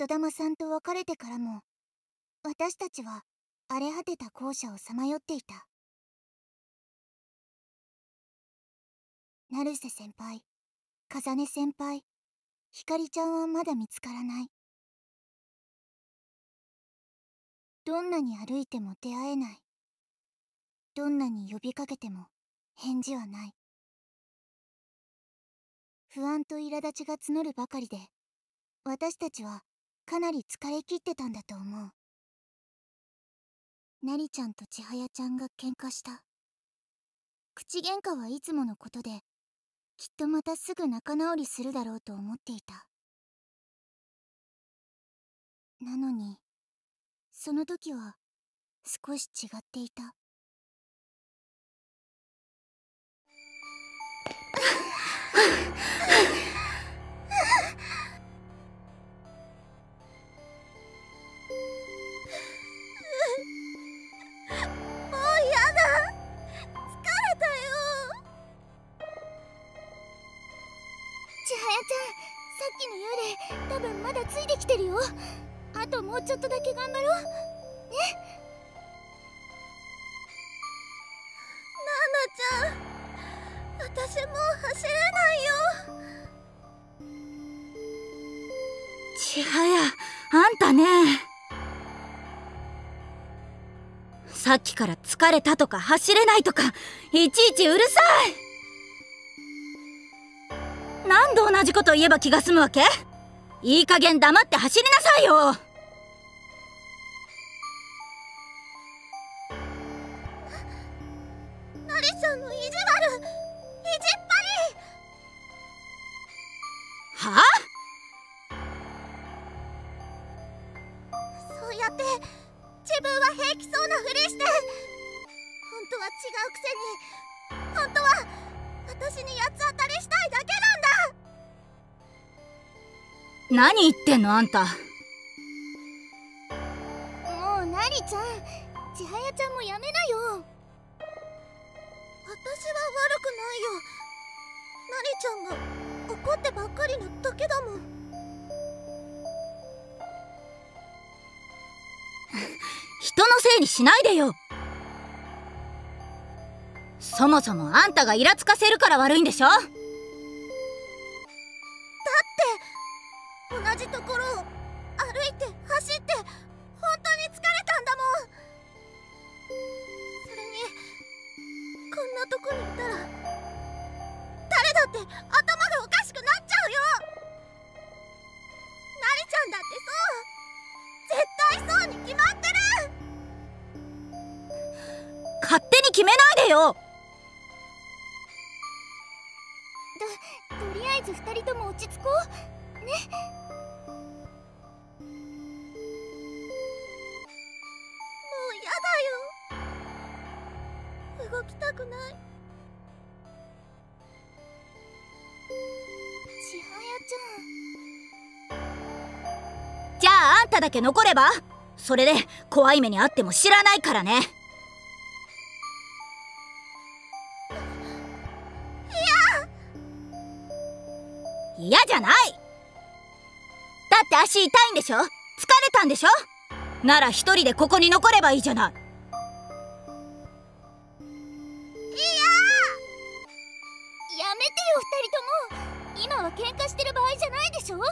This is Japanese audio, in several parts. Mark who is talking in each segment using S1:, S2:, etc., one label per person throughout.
S1: 人玉さんと別れてからも私たちは荒れ果てた校舎をさまよっていた。成瀬先輩風音先輩ひかりちゃんはまだ見つからない。どんなに歩いても出会えない。どんなに呼びかけても返事はない。不安と苛立ちが募るばかりで私たちはかなり疲れ切ってたんだと思う。なりちゃんと千早ちゃんが喧嘩した。口喧嘩はいつものことできっとまたすぐ仲直りするだろうと思っていた。なのにその時は少し違っていた。も
S2: う
S1: ちゃんさっきの幽霊多分まだついてきてるよ。あともうちょっとだけ頑張ろう。ね。
S2: ナナちゃん私もう走れないよ。
S3: 千早あんたね。さっきから疲れたとか走れないとかいちいちうるさい。何度同じこと言えば気が済むわけ？いい加減黙って走りなさいよ！
S2: ナリちゃんの意地悪！意地っ
S3: ぱり！は
S2: あ？そうやって自分は平気そうなふりして！本当は違うくせに！本当は私に八つ当たりしたいだけ
S3: 何言ってんのあんた。
S1: もうなりちゃん千早ちゃんもやめなよ。
S2: 私は悪くないよ。なりちゃんが怒ってばっかりなだけだもん。
S3: 人のせいにしないでよ。そもそもあんたがイラつかせるから悪いんでしょ？
S2: 同じところを歩いて走って本当に疲れたんだもんそれにこんなとこにいたら誰だって頭がおかしくなっちゃうよなりちゃんだってそう絶対そうに決まってる
S3: 勝手に決めないでよ。
S1: ととりあえず二人とも落ち着こう。ね。
S2: もうやだよ。動きたくない。
S1: 千早
S3: じゃああんただけ残れば？それで怖い目にあっても知らないからね。嫌じゃない。だって足痛いんでしょ？疲れたんでしょ？なら一人でここに残ればいいじゃない。
S1: いややめてよ二人とも。今は喧嘩してる場合じゃないでしょ？ね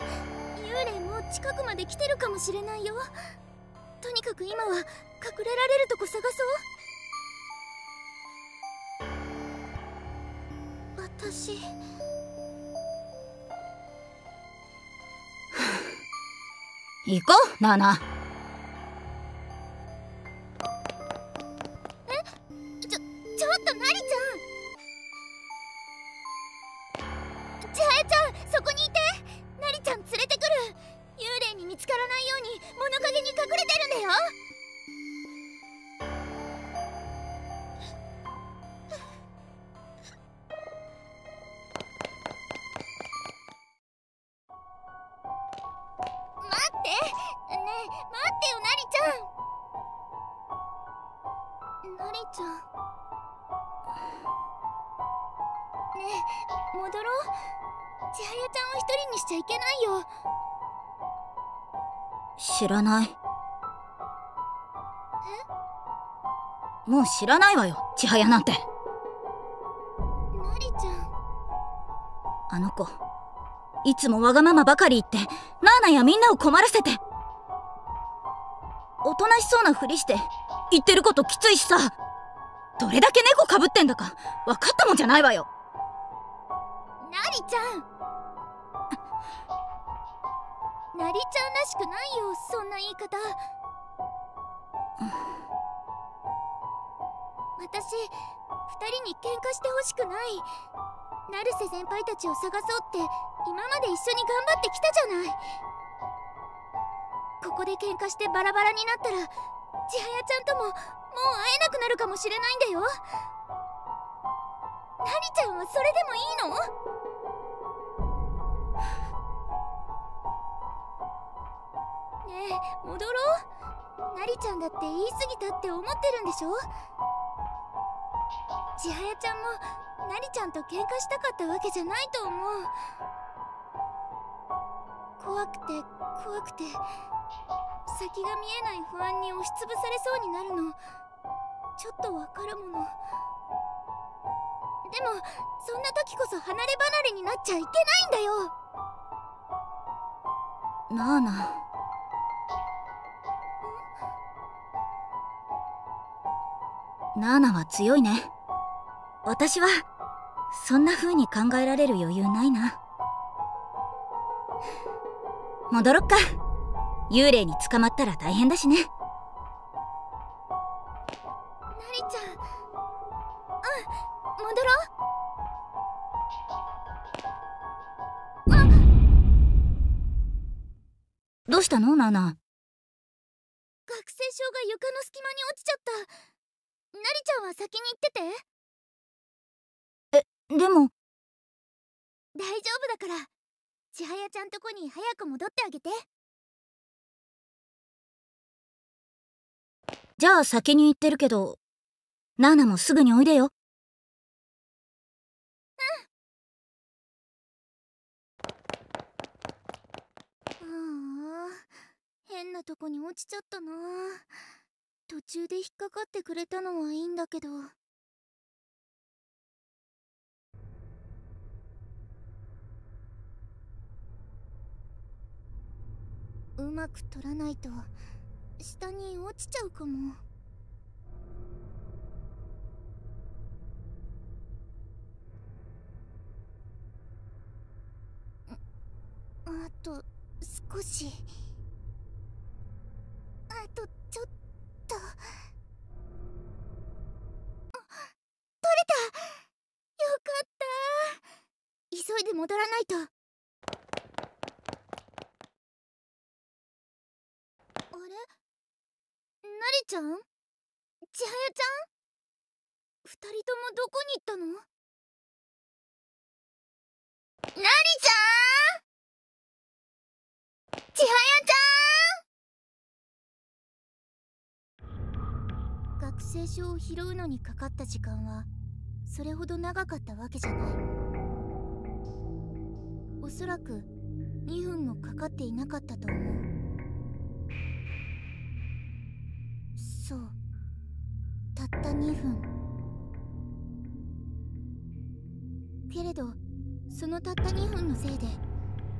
S1: え幽霊も近くまで来てるかもしれないよ。とにかく今は隠れられるとこ探そう。私。
S3: 行こうナナ。知らないわよ千早なんて。な
S1: りちゃん。
S3: あの子いつもわがままばかり言ってナーナやみんなを困らせて。おとなしそうなふりして言ってることきついしさ。どれだけ猫かぶってんだか分かったもんじゃないわよ。
S1: なりちゃん。なりちゃんらしくないよそんな言い方私二人に喧嘩してほしくない。成瀬先輩たちを探そうって今まで一緒に頑張ってきたじゃない。ここで喧嘩してバラバラになったら千早ちゃんとももう会えなくなるかもしれないんだよ。なりちゃんはそれでもいいの？ねえ戻ろう。なりちゃんだって言い過ぎたって思ってるんでしょ？千早ちゃんもなりちゃんと喧嘩したかったわけじゃないと思う。怖くて怖くて先が見えない不安に押しつぶされそうになるの。ちょっとわかるもの。でもそんな時こそ離れ離れになっちゃいけないんだよ。
S3: なあなナーナは強いね。私はそんな風に考えられる余裕ないな。戻ろっか。幽霊に捕まったら大変だしね。なり
S1: ちゃん。うん戻ろ
S3: う。どうしたの？ナナ。
S1: 学生証が床の隙間に落ちちゃった。なりちゃんは先に行って
S3: て。えでも
S1: 大丈夫だから千早ちゃんとこに早く戻ってあげて
S3: じゃあ先に行ってるけど、ナーナもすぐにおいでよ。
S1: うん。ああ、変なとこに落ちちゃったな。途中で引っかかってくれたのはいいんだけど。うまく取らないと。下に落ちちゃうかも。あと少し。あとちょっと。取れた。よかった。急いで戻らないとなりちゃん？千早ちゃん？二人ともどこに行ったの？なりちゃん！千早ちゃん！学生証を拾うのにかかった時間はそれほど長かったわけじゃない。おそらく2分もかかっていなかったと思う。そう。たった2分。けれどそのたった2分のせいで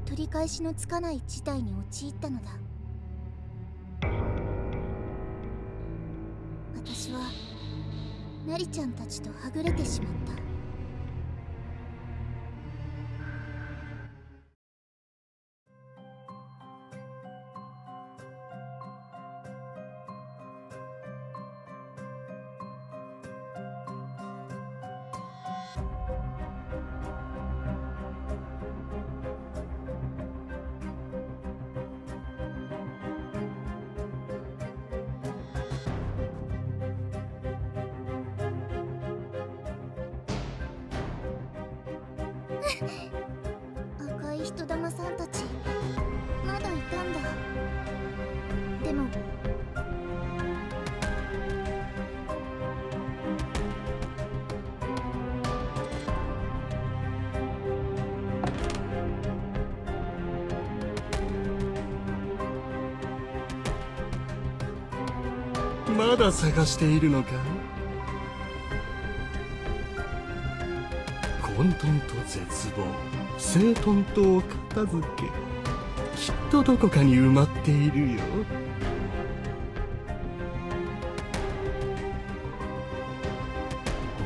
S1: 取り返しのつかない事態に陥ったのだ。私はナリちゃんたちとはぐれてしまった。
S4: 探しているのか？混沌と絶望整頓とお片付けきっとどこかに埋まっているよ。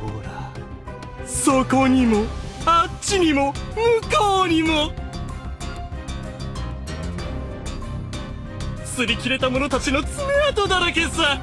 S4: ほらそこにもあっちにも向こうにも。擦り切れた者たちの爪痕だらけさ。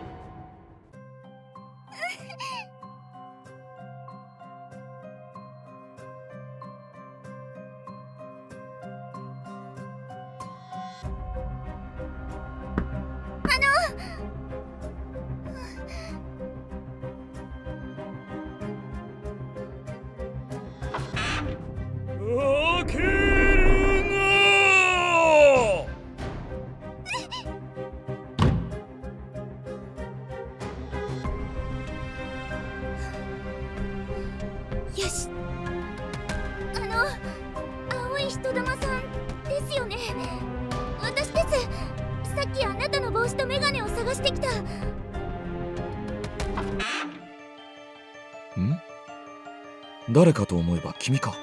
S5: 誰かと思えば君か。
S1: った。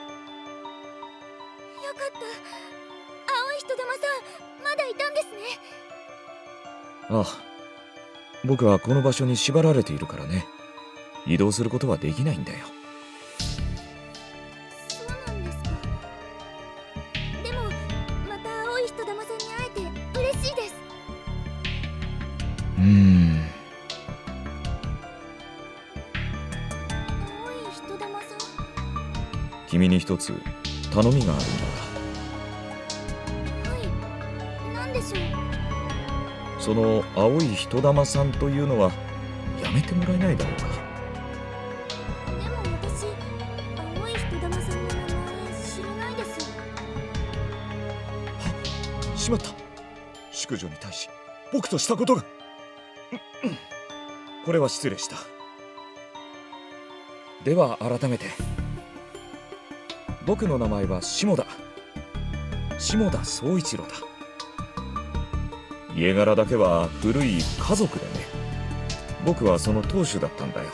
S1: 青い人玉さんまだいたんですね。
S5: ああ。僕はこの場所に縛られているからね。移動することはできないんだよ一つ頼みがあるんだ。
S1: はい。何でしょう？
S5: その青い人玉さんというのはやめてもらえないだろうか。
S1: でも私青い人玉さんの名前知らないです。
S5: しまった。淑女に対し僕としたことが。これは失礼した。では改めて僕の名前は下田下田宗一郎だ。家柄だけは古い家族でね。僕はその当主だったんだよ。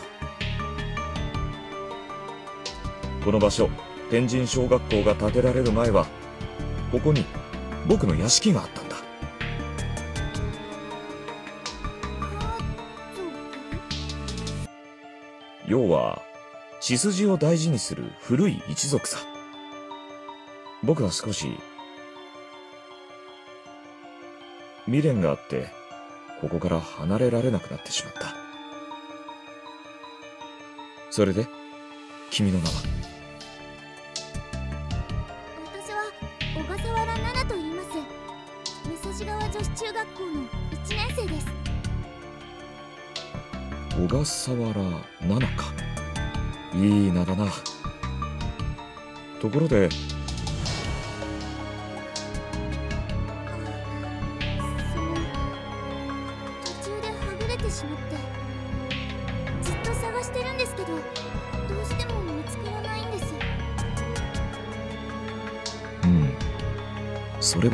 S5: この場所天神小学校が建てられる前はここに僕の屋敷があったんだ。要は血筋を大事にする古い一族さ。僕は少し未練があってここから離れられなくなってしまった。それで君の名は？
S1: 私は小笠原奈々と言います。武蔵川女子中学校の1年生です。
S5: 小笠原奈々か。いい名だな。ところで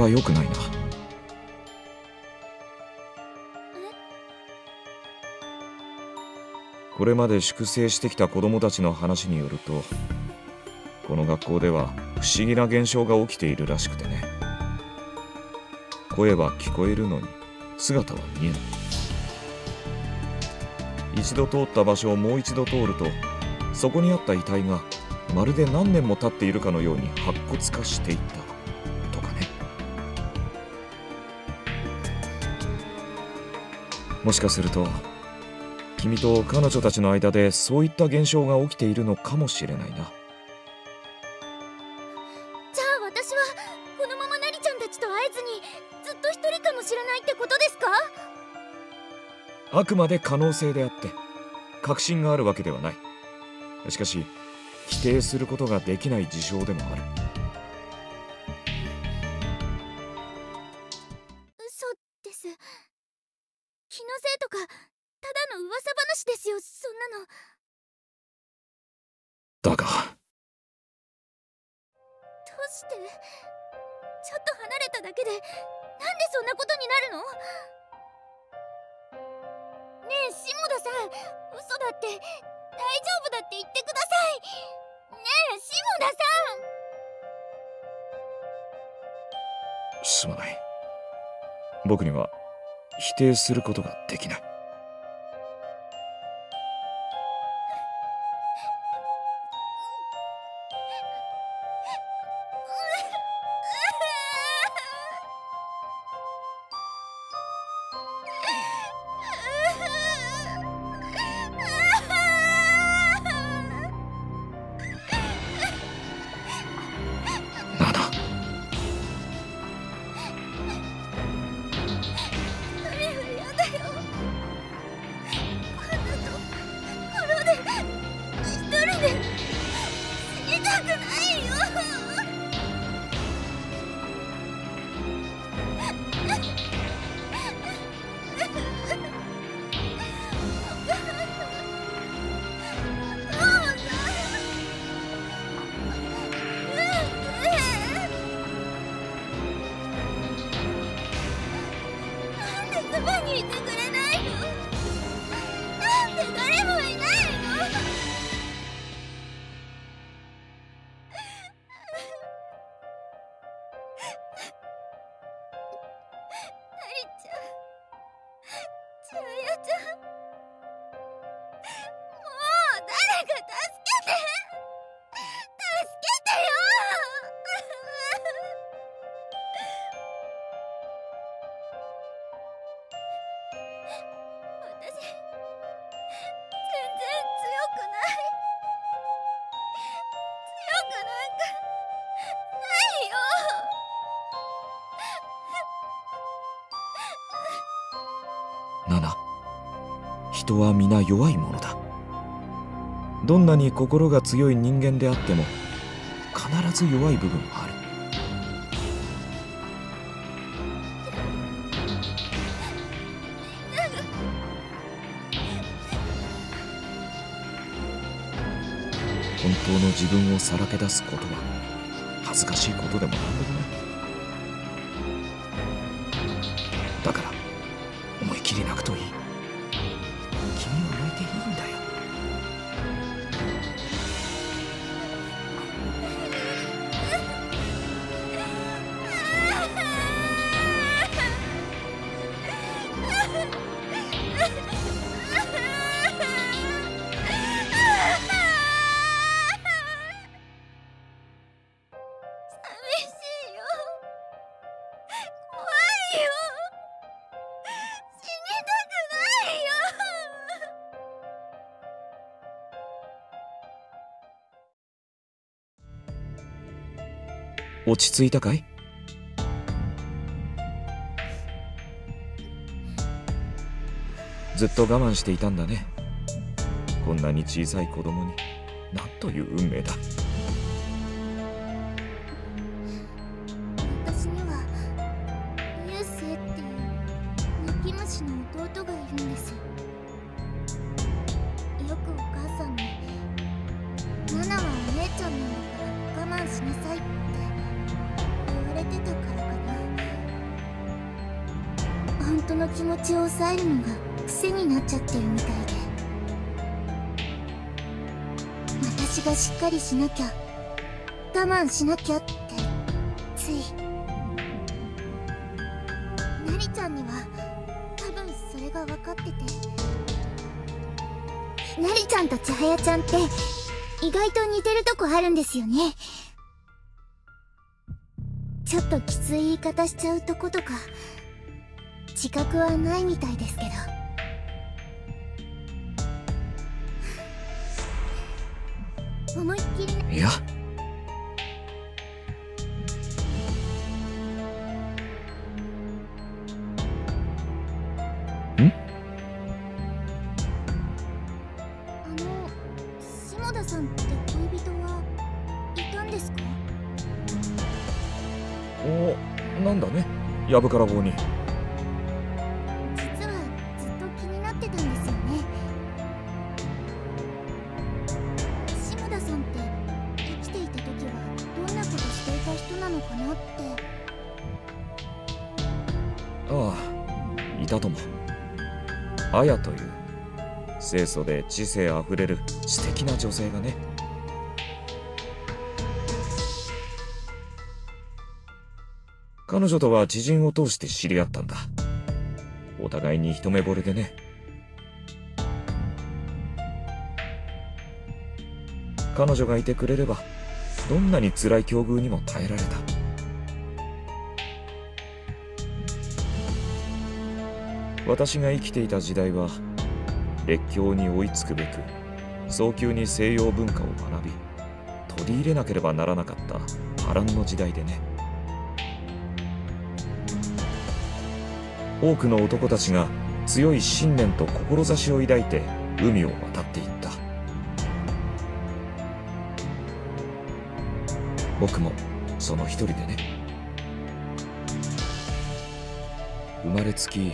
S1: は
S5: 良くないな。これまで粛清してきた子供たちの話によるとこの学校では不思議な現象が起きているらしくてね。声は聞こえるのに姿は見えない。一度通った場所をもう一度通るとそこにあった遺体がまるで何年も経っているかのように白骨化していった。もしかすると君と彼女たちの間でそういった現象が起きているのかもしれないな。
S1: じゃあ私はこのままなりちゃんたちと会えずにずっと一人かもしれないってことですか？
S5: あくまで可能性であって確信があるわけではない。しかし否定することができない事象でもある定することができない。
S3: 私全然強くない。強くなんかないよ。
S5: ナナ人は皆弱いものだ。どんなに心が強い人間であっても必ず弱い部分はある。当の自分をさらけ出すことは恥ずかしいことでも何でもない。落ち着いたかい？ずっと我慢していたんだね。こんなに小さい子供に。なんという運命だ。
S1: しなきゃってつい。なりちゃんには多分それが分かってて。なりちゃんと千早ちゃんって意外と似てるとこあるんですよね。ちょっときつい言い方しちゃうとことか。自覚はないみたいですけど。
S5: おなんだね。やぶから棒に。
S1: 実はずっと気になってたんですよね。志村さんって生きてい
S5: た時はどんなことしてい
S1: た人なのかなって。
S5: ああいたとも。綾という清楚で知性あふれる知的な女性がね。彼女とは知人を通して知り合ったんだ。お互いに一目惚れでね。彼女がいてくれればどんなに辛い境遇にも耐えられた。私が生きていた時代は列強に追いつくべく早急に西洋文化を学び取り入れなければならなかった波乱の時代でね。多くの男たちが強い信念と志を抱いて海を渡っていった。僕もその一人でね。生まれつき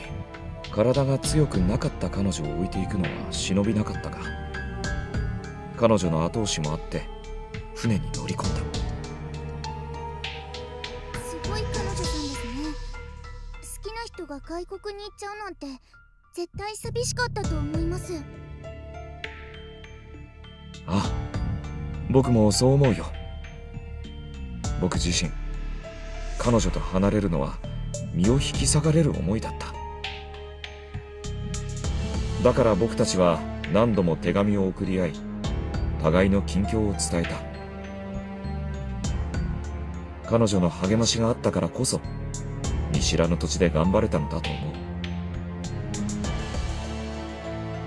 S5: 体が強くなかった彼女を置いていくのは忍びなかったが彼女の後押しもあって船に乗り込んだ。
S6: が外国に行っちゃうなんて絶対寂しかったと思います。
S5: あ僕もそう思うよ。僕自身彼女と離れるのは身を引き裂かれる思いだった。だから僕たちは何度も手紙を送り合い互いの近況を伝えた。彼女の励ましがあったからこそ知らぬ土地で頑張れたのだと思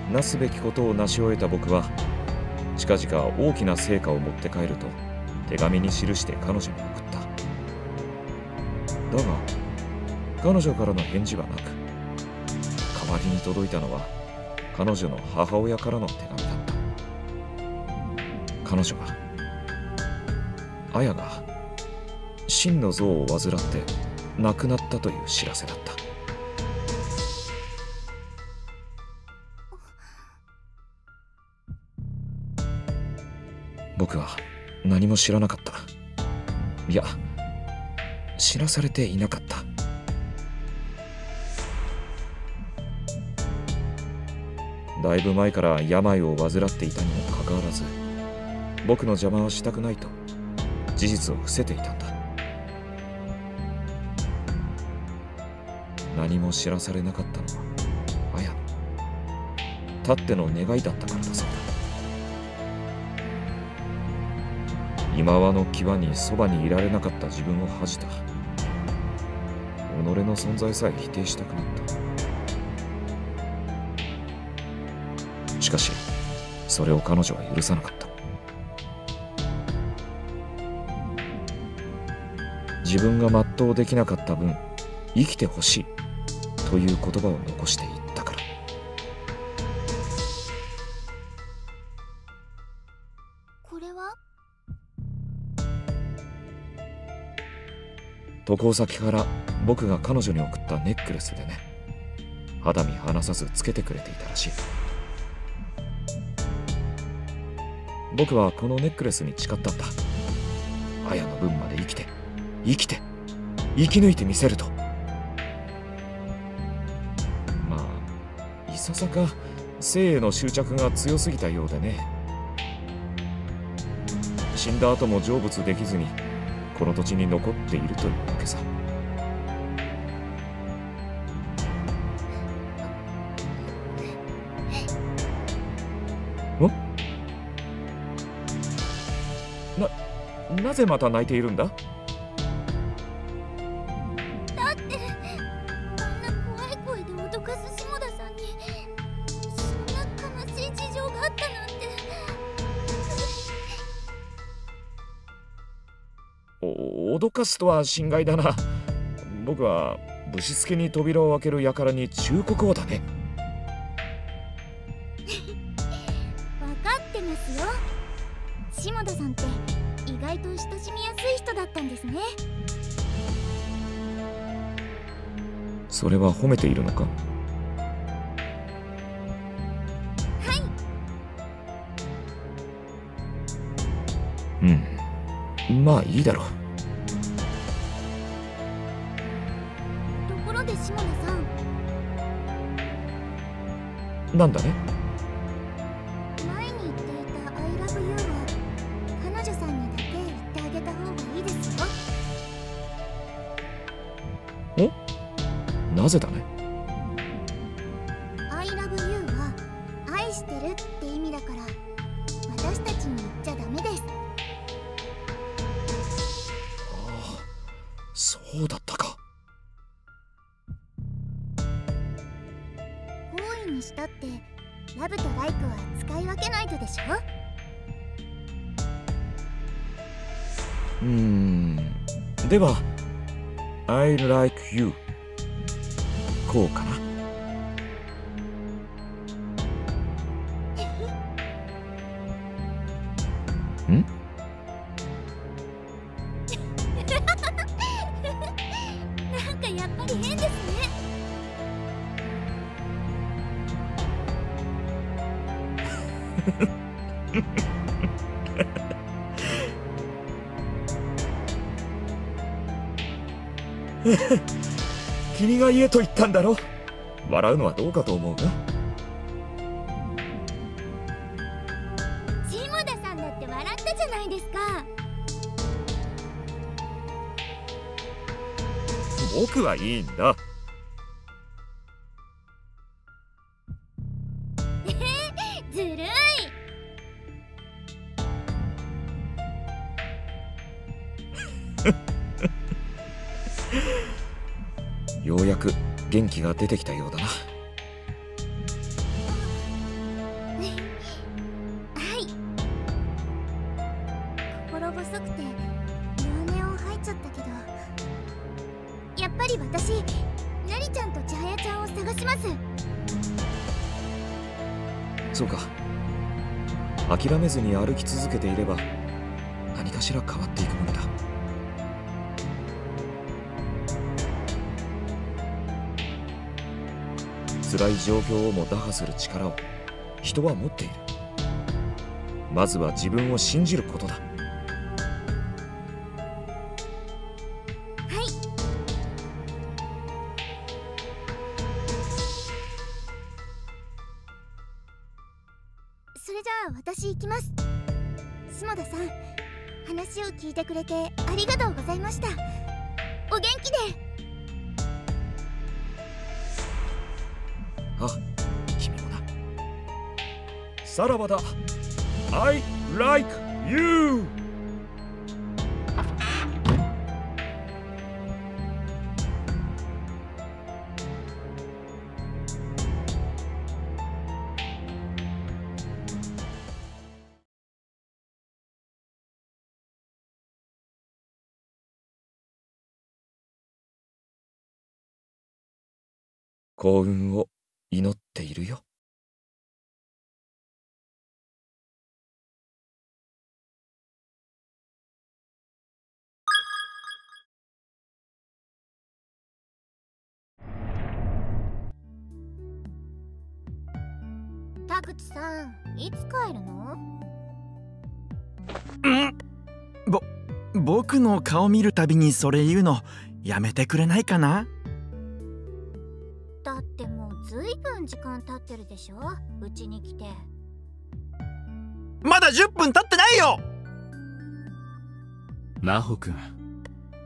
S5: う。なすべきことを成し終えた僕は近々大きな成果を持って帰ると手紙に記して彼女に送った。だが彼女からの返事はなく代わりに届いたのは彼女の母親からの手紙だった。彼女が綾が真の像を患って亡くなったという知らせだった。僕は何も知らなかった。いや知らされていなかった。だいぶ前から病を患っていたにもかかわらず僕の邪魔はしたくないと事実を伏せていたんだ。何も知らされなかったのは綾のたっての願いだったからだそうだ。今和の際にそばにいられなかった自分を恥じた。己の存在さえ否定したくなった。しかしそれを彼女は許さなかった。自分が全うできなかった分生きてほしい。という言葉を残していったから。
S6: これは？
S5: 渡航先から僕が彼女に送ったネックレスでね。肌身離さずつけてくれていたらしい。僕はこのネックレスに誓ったんだ。綾の分まで生きて生きて生き抜いてみせるとささか生への執着が強すぎたようでね。死んだ後も成仏できずにこの土地に残っているというわけさ。ななぜまた泣いているんだ？
S6: かす
S5: とは心外だな。僕はぶしつけに扉を開ける輩に忠告をだね。
S6: 分かってますよ。下田さんって意外と親しみやすい人だったんですね。
S5: それは褒めているのか？うん。まあいいだろうなんだね？
S1: 前に言っていた「I love you」は彼女さんにだけ言ってあげた方がいいですよ。
S5: なぜだね「
S1: イクは使い分けないとでしょ？
S5: うーん。では I like you こうかな？ん？君が言えと言ったんだろ笑うのはどうかと思うが
S1: 下田さんだって笑ったじゃないですか。
S5: 僕はいいんだ出てきたようだな。
S1: はい。心細くて弱音を吐いちゃったけど。やっぱり私なりちゃんと千早ちゃんを探します。
S5: そうか。諦めずに歩き続けていれば状況をも打破する力を人は持っている。まずは自分を信じることだ。幸運を祈っているよ。
S1: 田口さんいつ帰るの？
S7: 僕の顔見るたびにそれ言うのやめてくれないかな？
S1: 時間経ってるでしょ？うちに来て。
S7: まだ10分経ってないよ！
S8: なほくん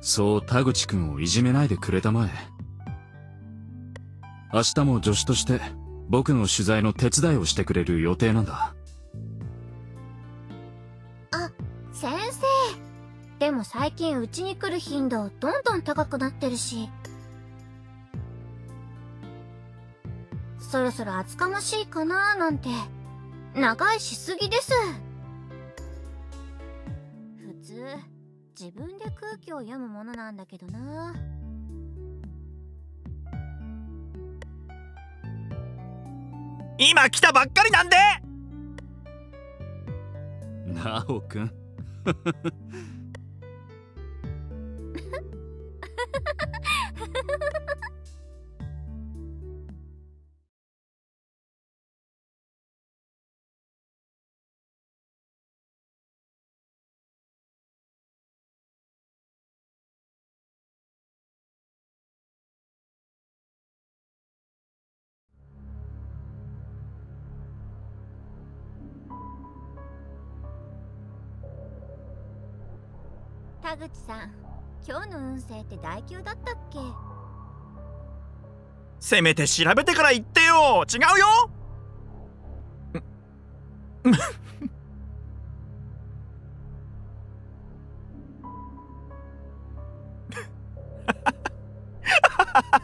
S8: そう田口くんをいじめないでくれたまえ。明日も助手として僕の取材の手伝いをしてくれる予定なんだ。
S1: 先生。でも最近うちに来る頻度どんどん高くなってるしそろそろ厚かましいかなーなんて。長いしすぎです。普通自分で空気を読むものなんだけどな。
S7: 今来たばっかりなんで。
S8: なほくん
S3: さん今日の運勢って大級だったっけ？
S7: せめて調べてから言ってよ。違うよ。楽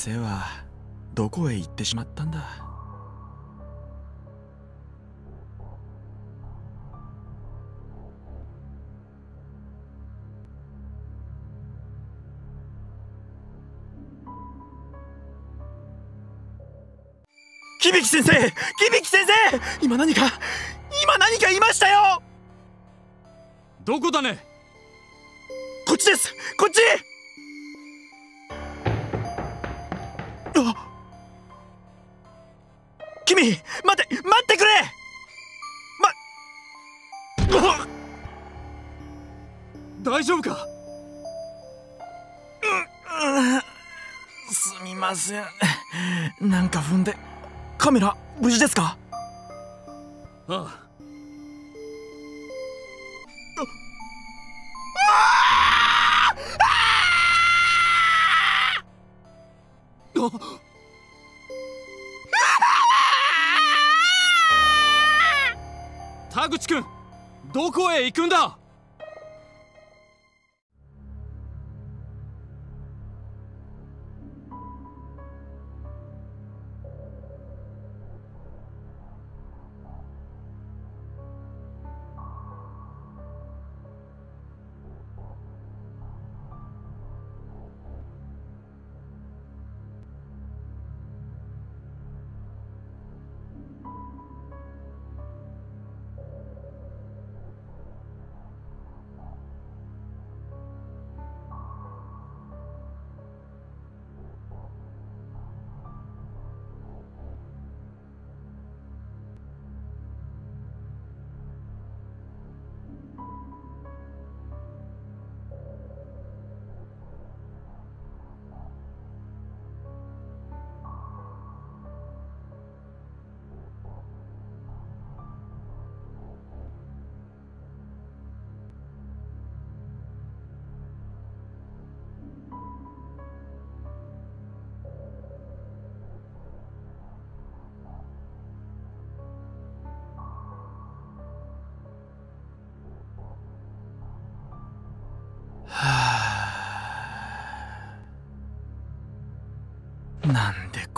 S7: 生はどこへ行ってしまったんだ？響先生！響先生！今何か？今何かいましたよ！
S8: どこだね？
S7: こっちです！こっちあ君待って待ってくれ。ま
S8: 大丈夫か？
S7: すみません。なんか踏んでカメラ無事ですか？
S8: ああ。田口君どこへ行くんだ？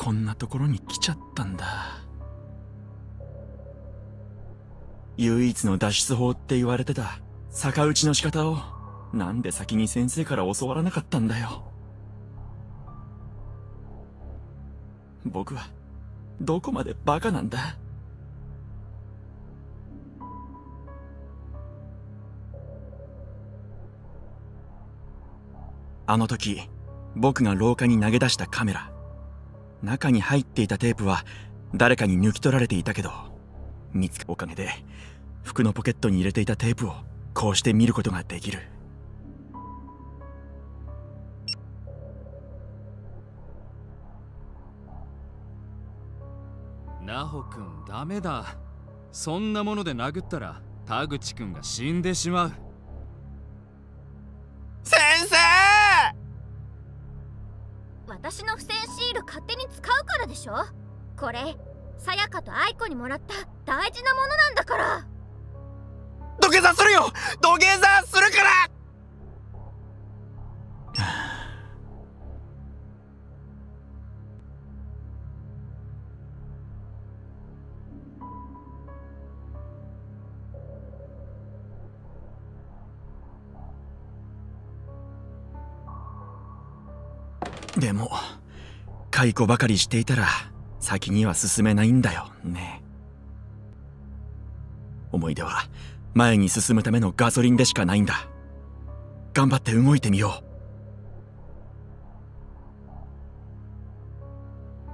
S7: こんなところに来ちゃったんだ。唯一の脱出法って言われてた逆打ちの仕方をなんで先に先生から教わらなかったんだよ。僕はどこまでバカなんだ？あの時僕が廊下に投げ出したカメラ。中に入っていたテープは誰かに抜き取られていたけど見つかおかげで服のポケットに入れていたテープをこうして見ることができる。
S8: ナホくんダメだ。そんなもので殴ったら田口くんが死んでしまう。
S7: 先生！
S3: 私の付箋シール勝手に使うからでしょ？これさやかと愛子にもらった大事なものなんだから。
S7: 土下座するよ！土下座！解雇ばかりしていたら先には進めないんだよね。思い出は前に進むためのガソリンでしかないんだ。頑張って動いてみよ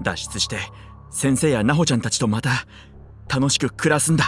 S7: う。脱出して先生やナホちゃんたちとまた楽しく暮らすんだ。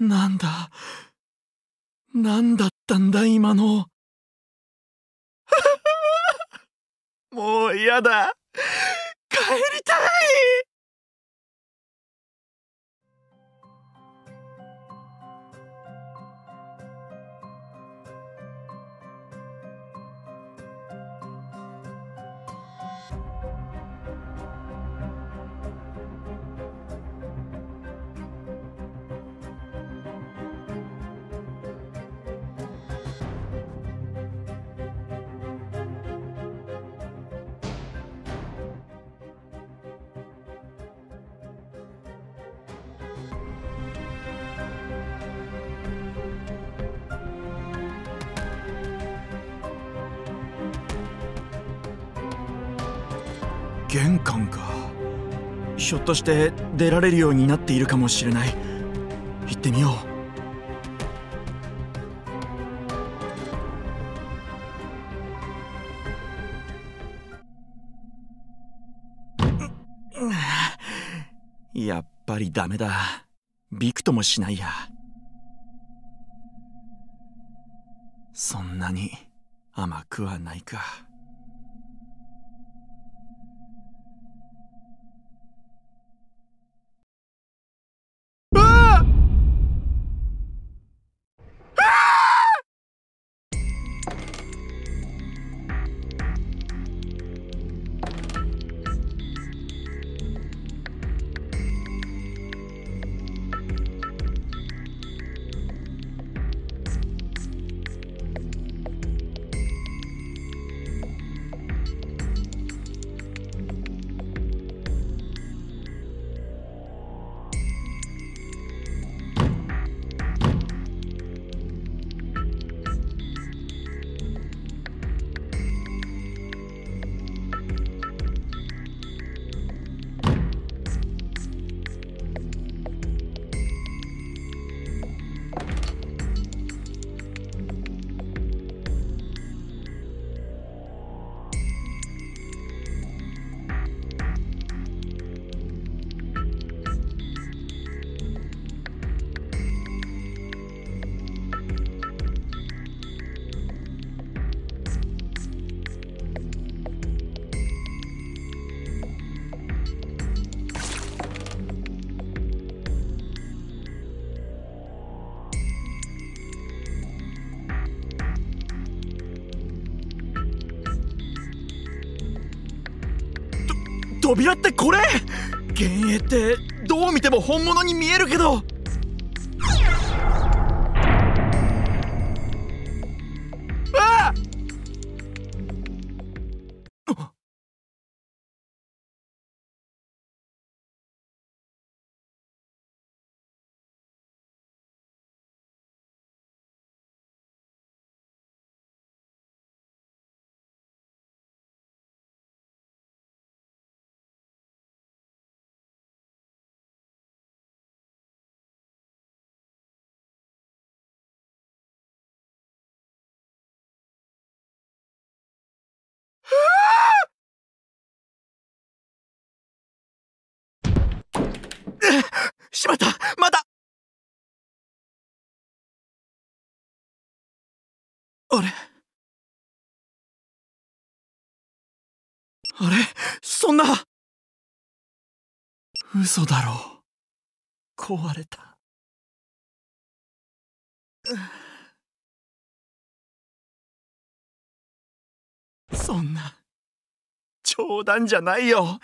S1: な
S7: んだ？なんだったんだ今の？もう嫌だ。帰りたい！ひょっとして出られるようになっているかもしれない。行ってみよう。やっぱりダメだ。びくともしないや。そんなに甘くはないか。扉ってこれ？幻影ってどう見ても本物に見えるけど。しまった。また。あれ？あれ？そんな。嘘だろ。う壊れた。そんな。冗談じゃないよ。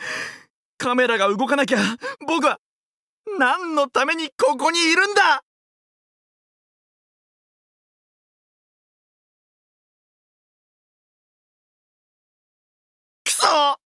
S7: カメラが動かなきゃ僕は何のためにここにいるんだ？くそ！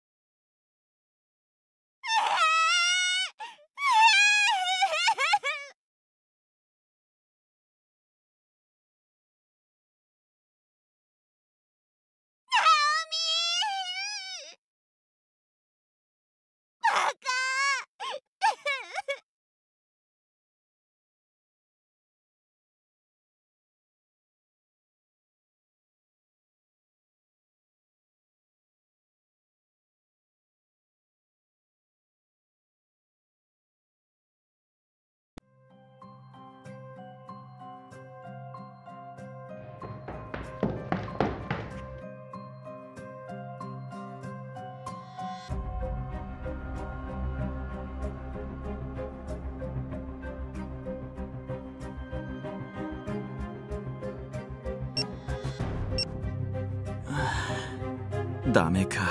S7: ダメか。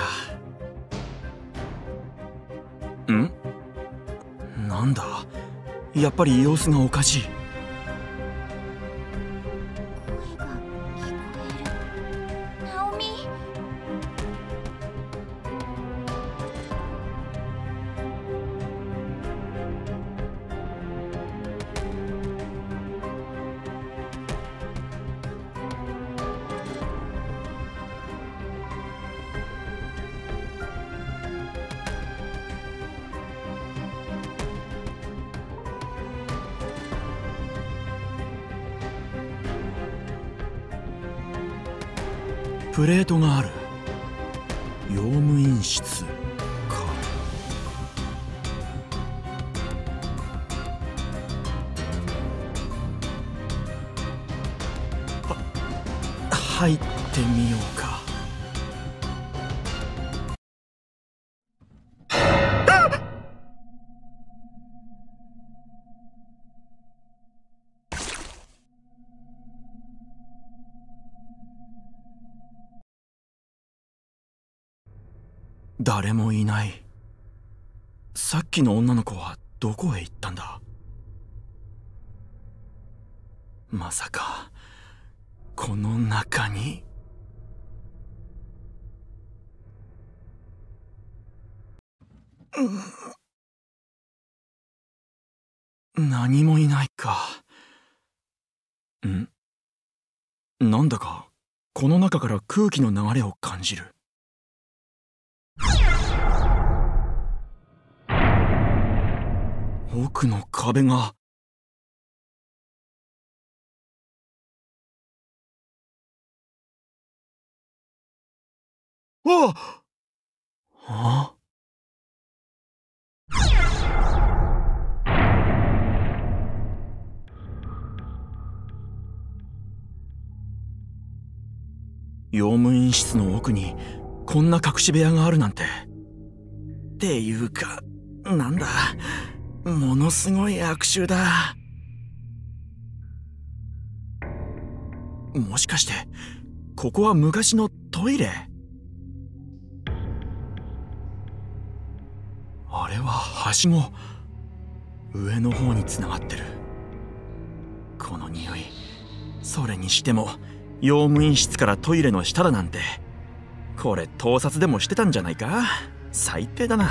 S7: ん？なんだ？やっぱり様子がおかしいプレートがある。用務員室。か。は入ってみよう。誰もいない。さっきの女の子はどこへ行ったんだ？まさかこの中に？何もいないか。ん？なんだかこの中から空気の流れを感じる。奥の壁が。ああ用務員室の奥にこんな隠し部屋があるなんて。っていうかなんだ。ものすごい悪臭だ。もしかしてここは昔のトイレ？あれははしご。上の方につながってる。この匂い。それにしても用務員室からトイレの下だなんて。これ盗撮でもしてたんじゃないか？最低だな。ん？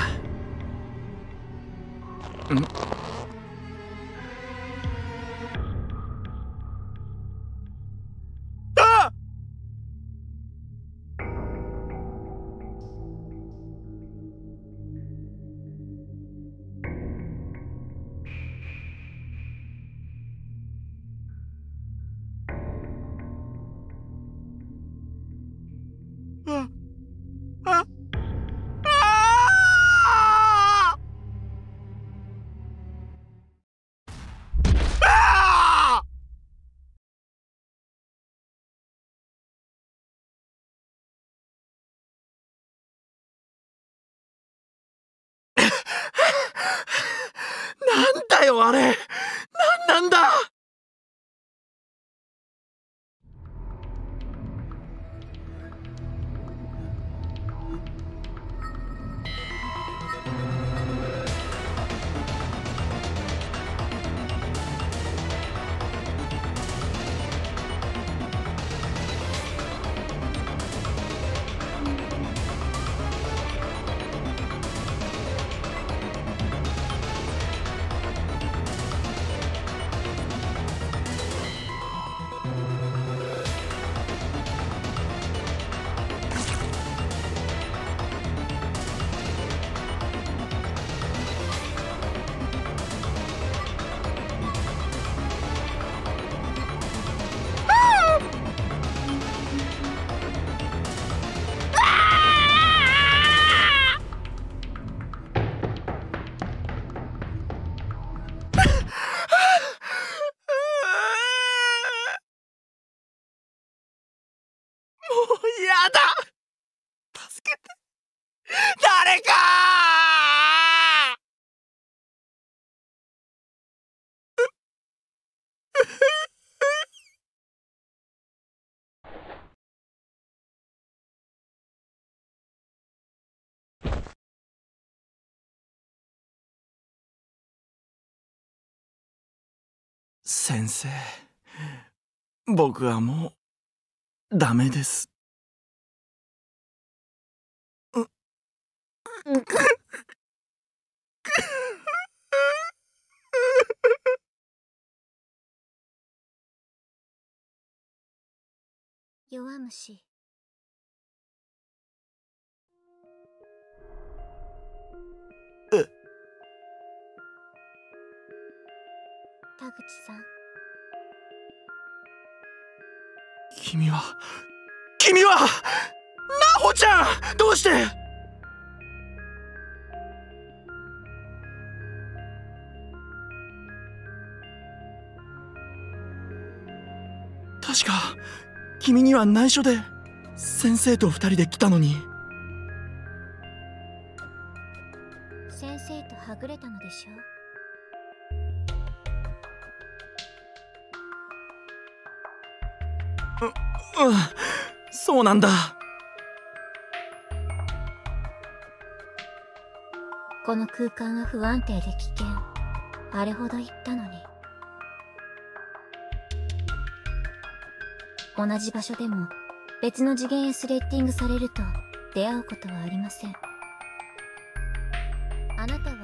S7: よあれ。何なんだ。先生僕はもうダメです。
S3: 弱虫。
S7: え
S3: 田口さん。
S7: 君は君はなほちゃん！どうして？確か君には内緒で先生と二人で来たのに。
S3: 先生とはぐれたのでしょ
S7: ううんそうなんだ。
S3: この空間は不安定で危険。あれほど言ったのに。同じ場所でも別の次元へスレッティングされると出会うことはありません。あなたは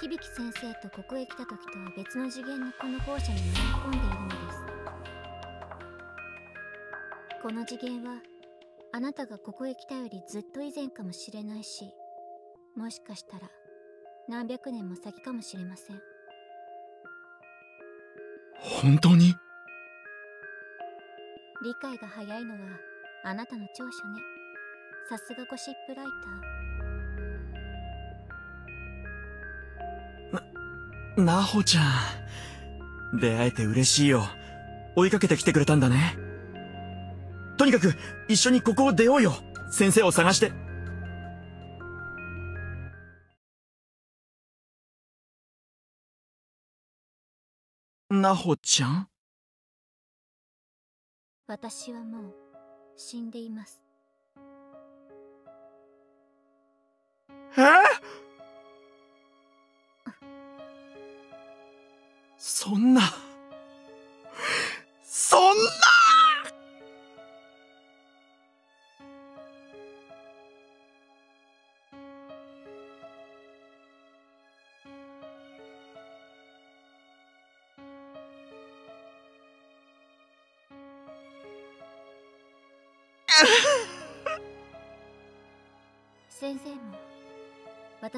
S3: 響先生とここへ来た時とは別の次元のこの校舎に迷い込んでいるの。この次元はあなたがここへ来たよりずっと以前かもしれないしもしかしたら何百年も先かもしれません。
S7: 本当に？
S3: 理解が早いのはあなたの長所ね。さすがゴシップライター。
S7: なほちゃん。出会えて嬉しいよ。追いかけてきてくれたんだねとにかく一緒にここを出ようよ。先生を探して。なほちゃん？
S3: 私はもう死んでいます。
S7: え？そんな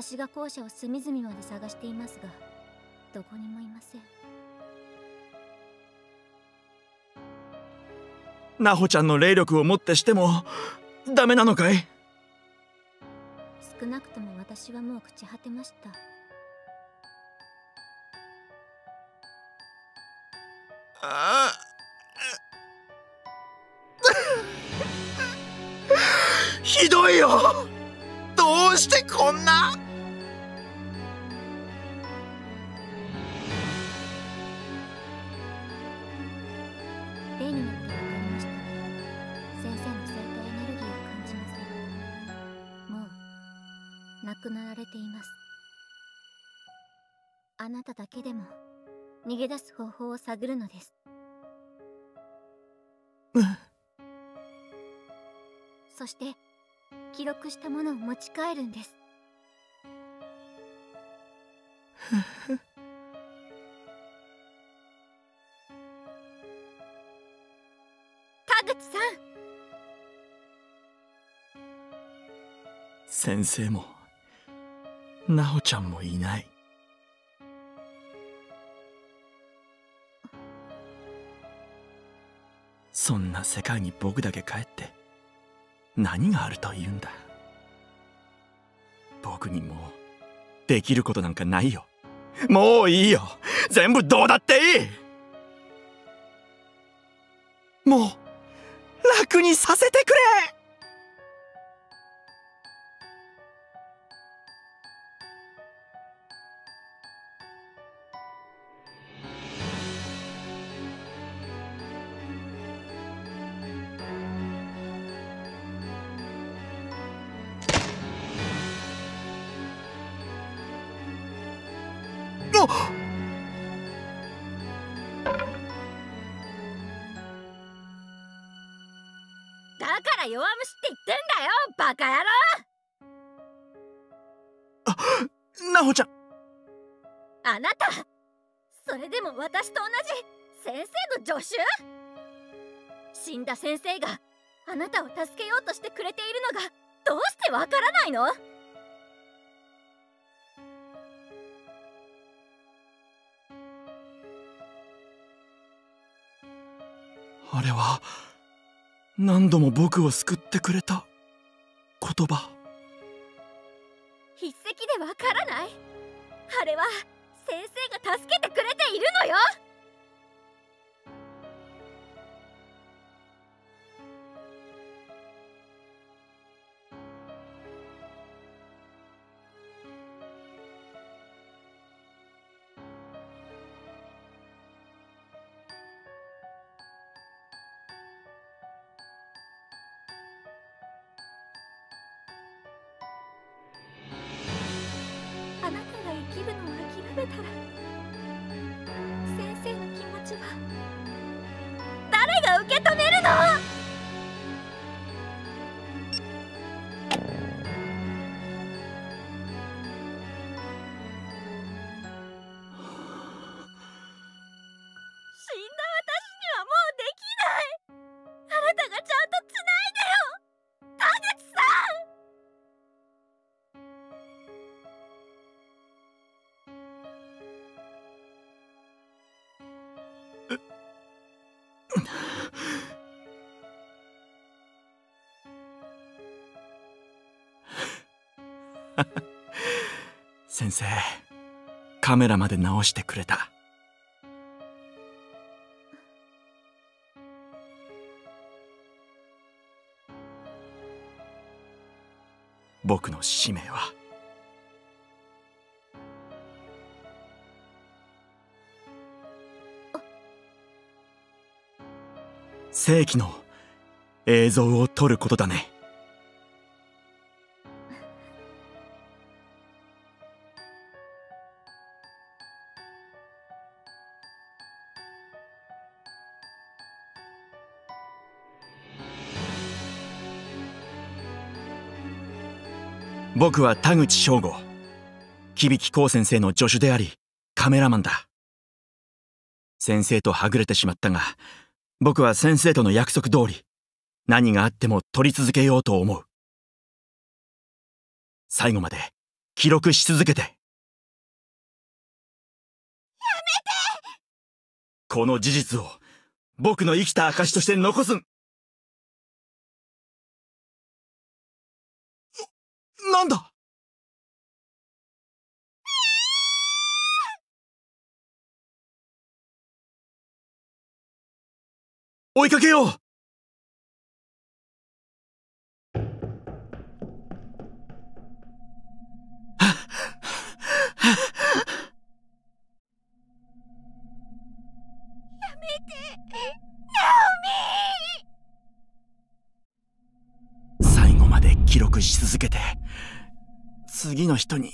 S3: 私が校舎を隅々まで探していますがどこにもいません。
S7: なほちゃんの霊力をもってしてもダメなのかい？
S3: 少なくとも私はもう朽ち果てました。
S7: あ ひどいよ。どうしてこんな？
S3: 逃げ出す方法を探るのです。そして記録したものを持ち帰るんです。田口さん。
S7: 先生も奈穂ちゃんもいないそんな世界に僕だけ帰って何があると言うんだ。僕にもうできることなんかないよ。もういいよ。全部どうだっていい。もう楽にさせてくれ。
S3: 先生があなたを助けようとしてくれているのがどうしてわからないの？
S7: あれは何度も僕を救ってくれた言葉。
S3: 筆跡でわからない？あれは先生が助けてくれているのよ 先生
S7: カメラまで直してくれた。僕の使命は。世紀の映像を撮ることだね僕は田口翔吾。響光先生の助手でありカメラマンだ。先生とはぐれてしまったが僕は先生との約束通り何があっても撮り続けようと思う。最後まで記録し続けて。やめて！この事実を僕の生きた証として残すんんだ？追いかけよう！次の人に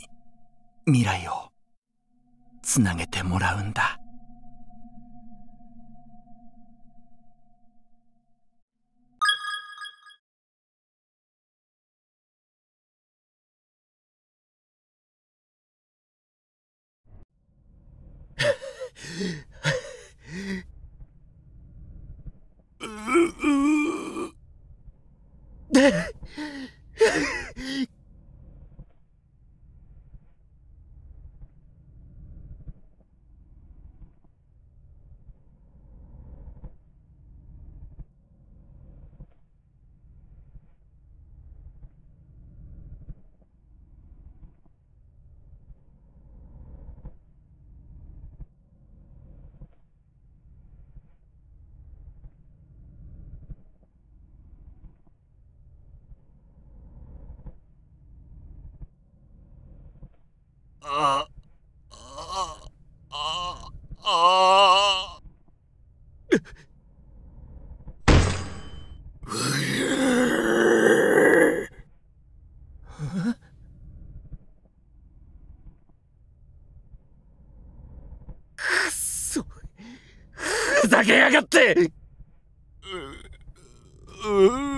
S7: 未来をつなげてもらうんだ。
S9: あ あああくっそふざけやがってうう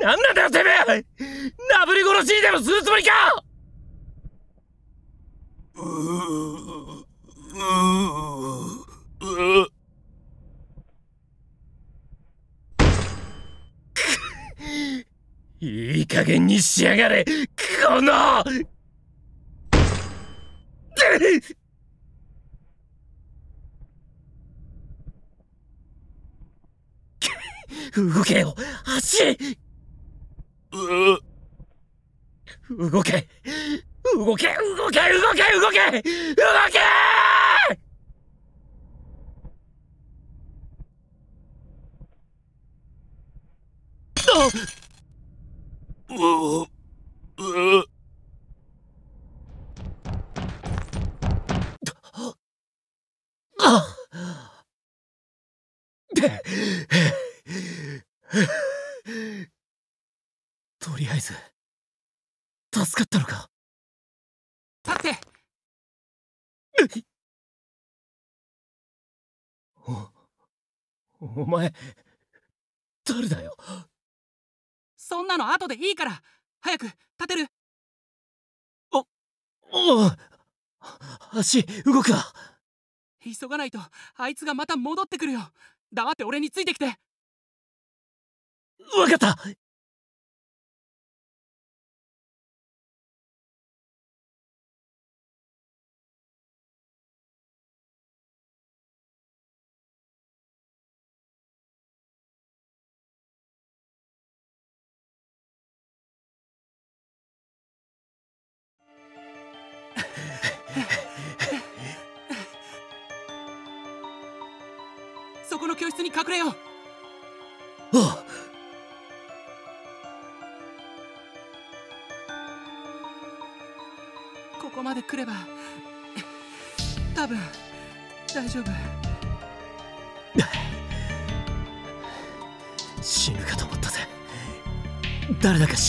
S9: なんなんだよてめえなぶり殺しにでもするつもりかいい加減にしやがれこの 動けよ足う動け動け動け動け動け動けあううあでとりあえず助かったのか？
S10: 立って。
S9: おお前誰だよ？
S10: そんなの後でいいから早く立てる。
S9: おお足動くか
S10: 急がないとあいつがまた戻ってくるよ。黙って俺についてきて。
S9: わかった。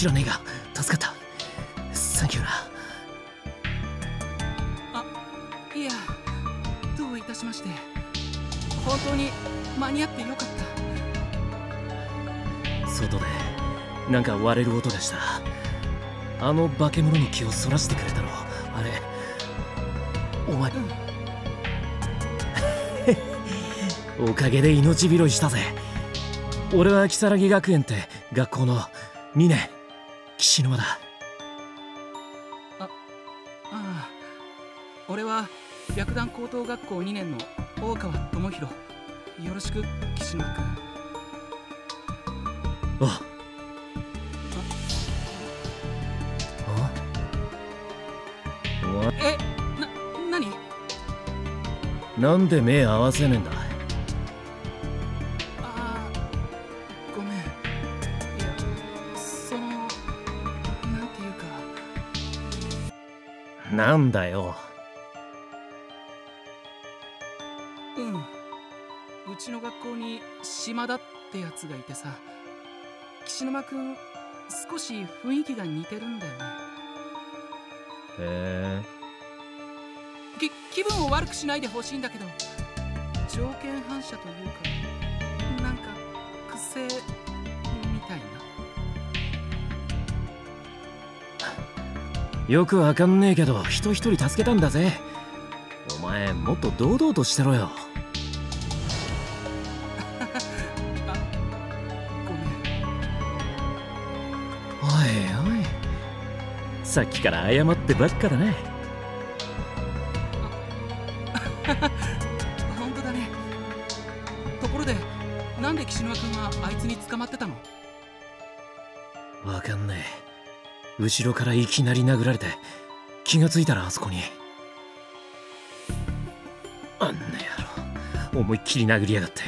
S9: 知らねえが助かった。サンキューな
S10: いやどういたしまして。本当に間に合ってよかった。
S9: 外でなんか割れる音がした。あの化け物の気をそらしてくれたの。あれお前。おかげで命拾いしたぜ。俺は如月学園って学校の2年岸沼だ
S10: ああ俺は白檀高等学校2年の大川智弘よろしく岸野君
S9: あ。あ。お前
S10: えな何？
S9: なんで目合わせねえんだ？
S10: なん
S9: だよ。
S10: うん。うちの学校に島田ってやつがいてさ岸沼君少し雰囲気が似てるんだよね。
S9: へ
S10: き気分を悪くしないでほしいんだけど条件反射というかなんか癖
S9: よくわかんねえけど人一人助けたんだぜ。お前もっと堂々としてろよ。おいおい。さっきから謝ってばっかだね。後ろからいきなり殴られて気がついたらあそこに。あんな野郎思いっきり殴りやがって。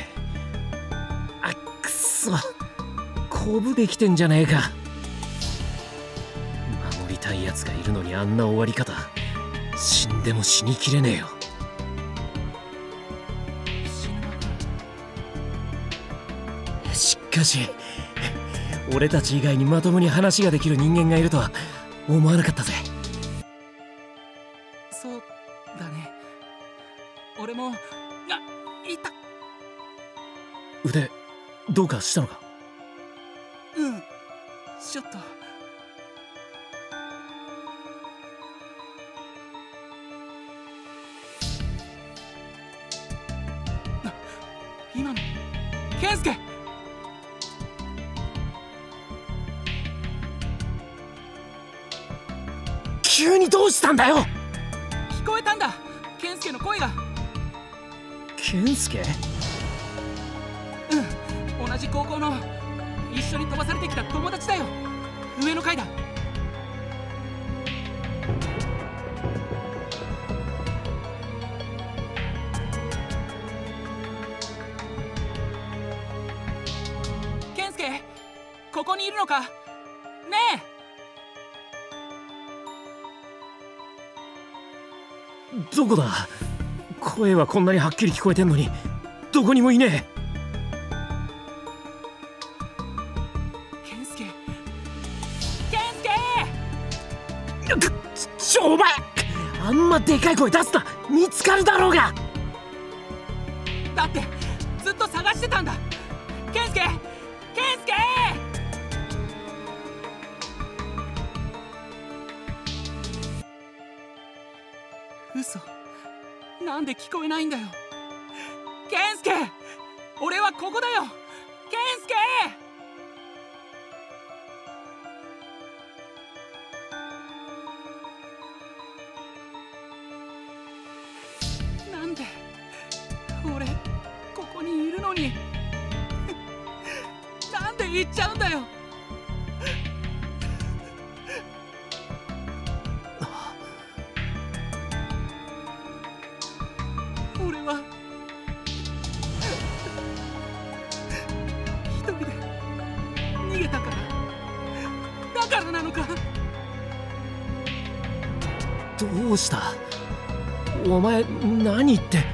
S9: あっくそこぶできてんじゃねえか。守りたいやつがいるのにあんな終わり方死んでも死にきれねえよ。しかし俺たち以外にまともに話ができる人間がいるとは思わなかったぜ。
S10: そうだね。俺もあいた。
S9: 腕どうかしたのか？ど
S10: こだ？声
S9: はこんなにはっきり聞こえてんのに。どこにもいね
S10: え。健介健介
S9: ちょお前あんまでかい声出すな。見つかるだろうが。
S10: だってずっと探してたんだなんで聞こえないんだよ。健介俺はここだよ。
S9: 何って。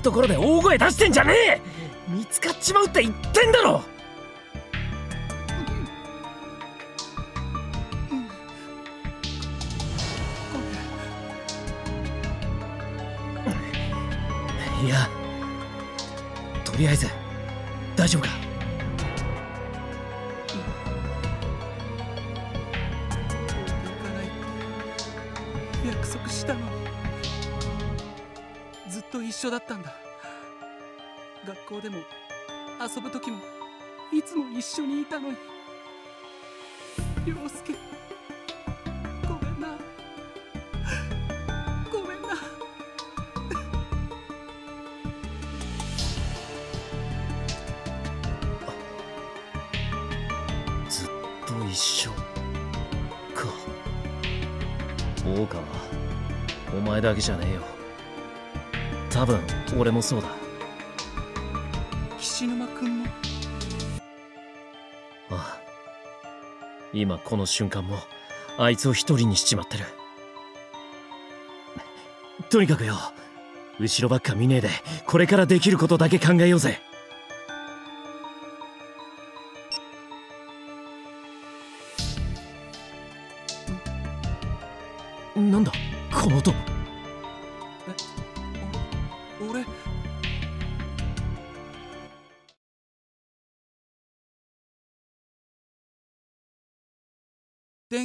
S10: な
S9: ところで大声出してんじゃねえ。見つかっちまうって言ってんだろ。
S10: 時もいつも一緒にいたのに。涼介ごめんな。ごめんな。
S9: ずっと一緒か。大川お前だけじゃねえよ。多分俺もそうだ。今この瞬間もあいつを一人にしちまってる。とにかくよ。後ろばっか見ねえでこれからできることだけ考えようぜ。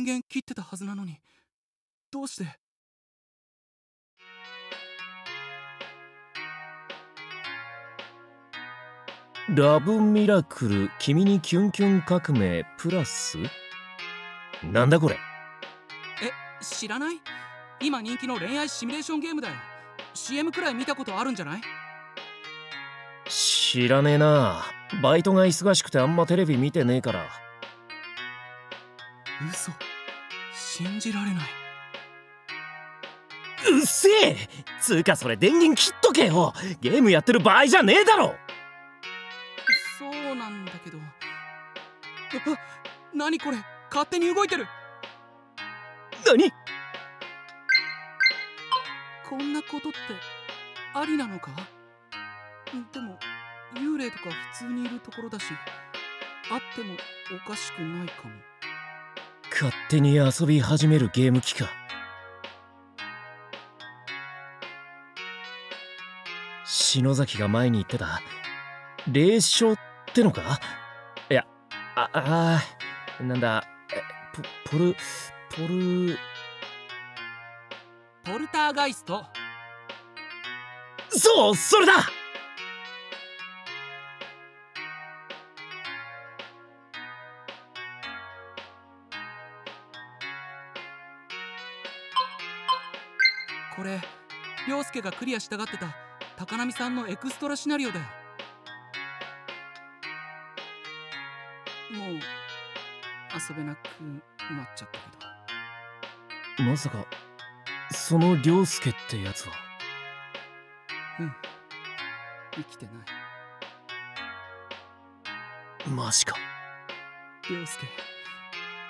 S10: 源切ってたはずなのに。どうして？
S9: ラブミラクル君にキュンキュン革命プラス？なんだこれ？
S10: え知らない？今人気の恋愛シミュレーションゲームだよ。CM くらい見たことあるんじゃない？
S9: 知らねえな。バイトが忙しくてあんまテレビ見てねえから。
S10: 嘘信じられない。う
S9: っせえ！つうかそれ電源切っとけよ。ゲームやってる場合じゃねえだろ！
S10: そうなんだけど。あ何これ？勝手に動いてる。
S9: 何？
S10: こんなことってありなのか？でも幽霊とか普通にいるところだしあってもおかしくないかも
S9: 勝手に遊び始めるゲーム機か。篠崎が前に言ってた霊障ってのか？いやああーなんだえポポルポル
S10: ポルターガイスト。
S9: そうそれだ
S10: これ涼介がクリアしたがってた高波さんのエクストラシナリオだよ。もう遊べなくなっちゃったけど。
S9: まさかその涼介ってやつは？
S10: うん。生きてない。
S9: マジか。
S10: 涼介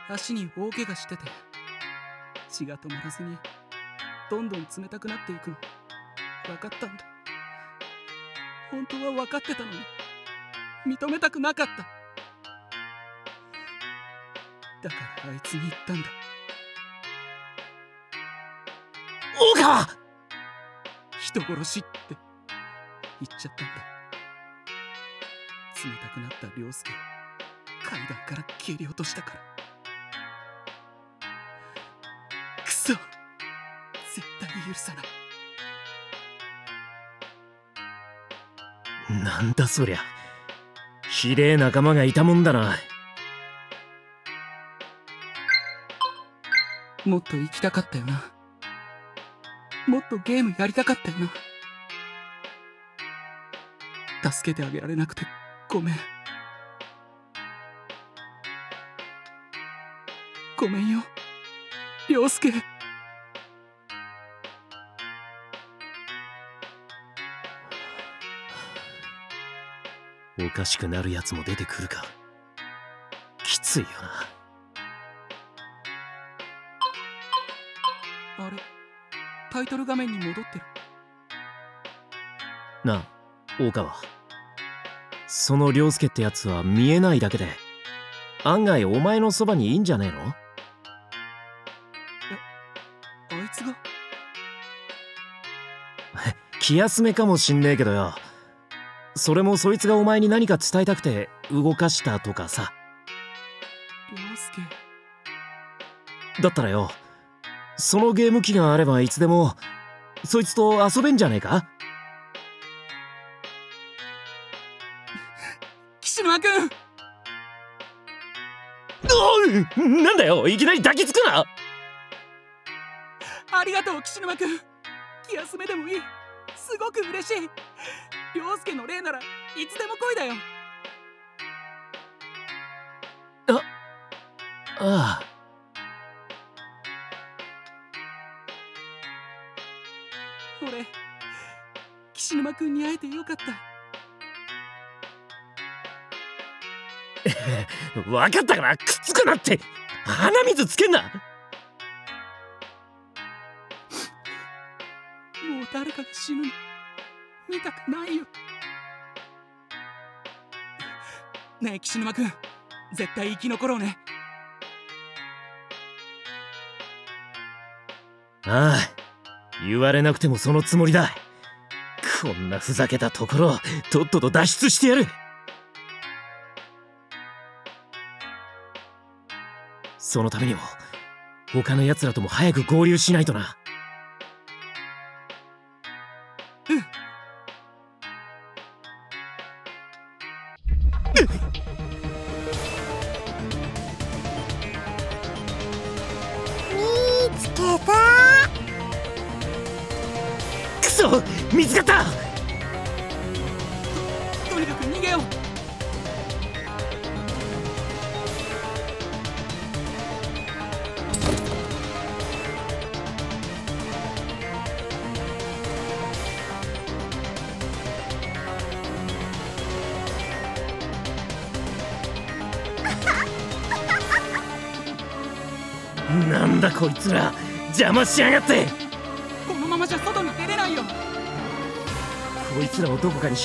S10: 足に大怪我してて血が止まらずにどんどん冷たくなっていくの。分かったんだ。本当は分かってたのに。認めたくなかった。だからあいつに言ったんだ。
S9: 大川！
S10: 人殺しって。言っちゃったんだ。冷たくなった涼介。を階段から蹴り落としたから。くそ絶対許さない。
S9: なんだそりゃ。ひでえ仲間がいたもんだな。
S10: もっと生きたかったよな。もっとゲームやりたかったよな。助けてあげられなくてごめん。ごめんよ。涼介
S9: おかしくなるやつも出てくるか。きついよな。
S10: あれ？タイトル画面に戻ってる。
S9: なあ大川。その涼介ってやつは見えないだけで案外お前のそばにいいんじゃねえの？
S10: あいつが？
S9: 気休めかもしんねえけどよそれもそいつがお前に何か伝えたくて動かしたとかさ。
S10: 涼介。
S9: だったらよそのゲーム機があればいつでもそいつと遊べんじゃねえか？
S10: 岸沼君。
S9: おいなんだよいきなり抱きつくな！
S10: ありがとう岸沼君。気休めでもいい。すごく嬉しい涼介の霊ならいつでも来いだよ。
S9: ああ
S10: 俺岸沼君に会えてよかった。
S9: 分かったからくっつくなって。鼻水つけんな。
S10: もう誰かが死ぬの見たくないよ。ねえ岸沼君。絶対生き残ろうね。
S9: ああ言われなくてもそのつもりだ。こんなふざけたところをとっとと脱出してやる。そのためにも他の奴らとも早く合流しないとな。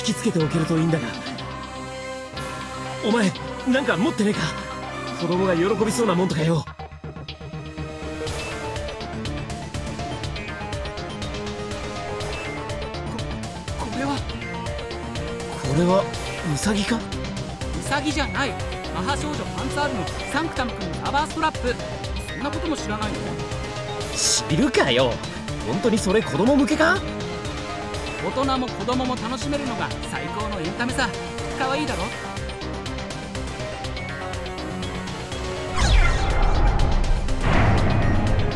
S9: 引きつけておけるといいんだが。お前なんか持ってねえか？子供が喜びそうなもんとかよ。
S10: これは？
S9: これはウサギか？
S10: ウサギじゃない。マハ少女パンツァールの。サンクタム君のラバーストラップ。そんなことも知らないの？
S9: 知るかよ。本当にそれ子供向けか？
S10: 大人も子供も楽しめるのが最高のエンタメさ。可愛いだろ？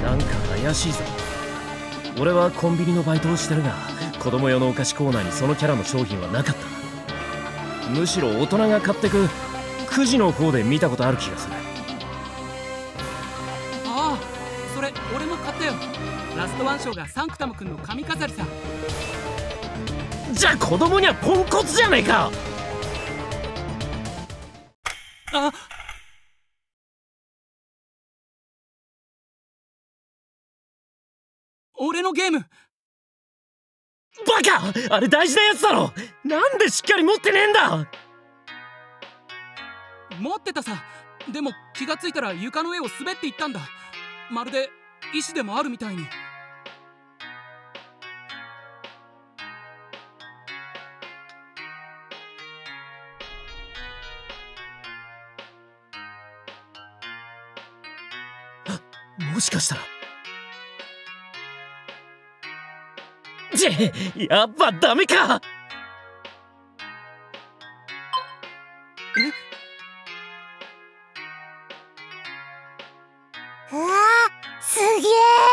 S9: なんか怪しいぞ。俺はコンビニのバイトをしてるが子供用のお菓子コーナーにそのキャラの商品はなかった。むしろ大人が買ってく9時の方で見たことある気がする。
S10: ああそれ俺も買ったよ。ラストワン賞がサンクタム君の髪飾りさ
S9: じゃあ子供にはポンコツじゃねえか。
S10: あ。俺のゲーム。
S9: バカ！あれ大事なやつだろ！なんでしっかり持ってねえんだ！
S10: 持ってたさ。でも気がついたら床の上を滑っていったんだ。まるで石でもあるみたいに
S9: しかしたら。じやっぱダメか！え？
S1: うわすげえ！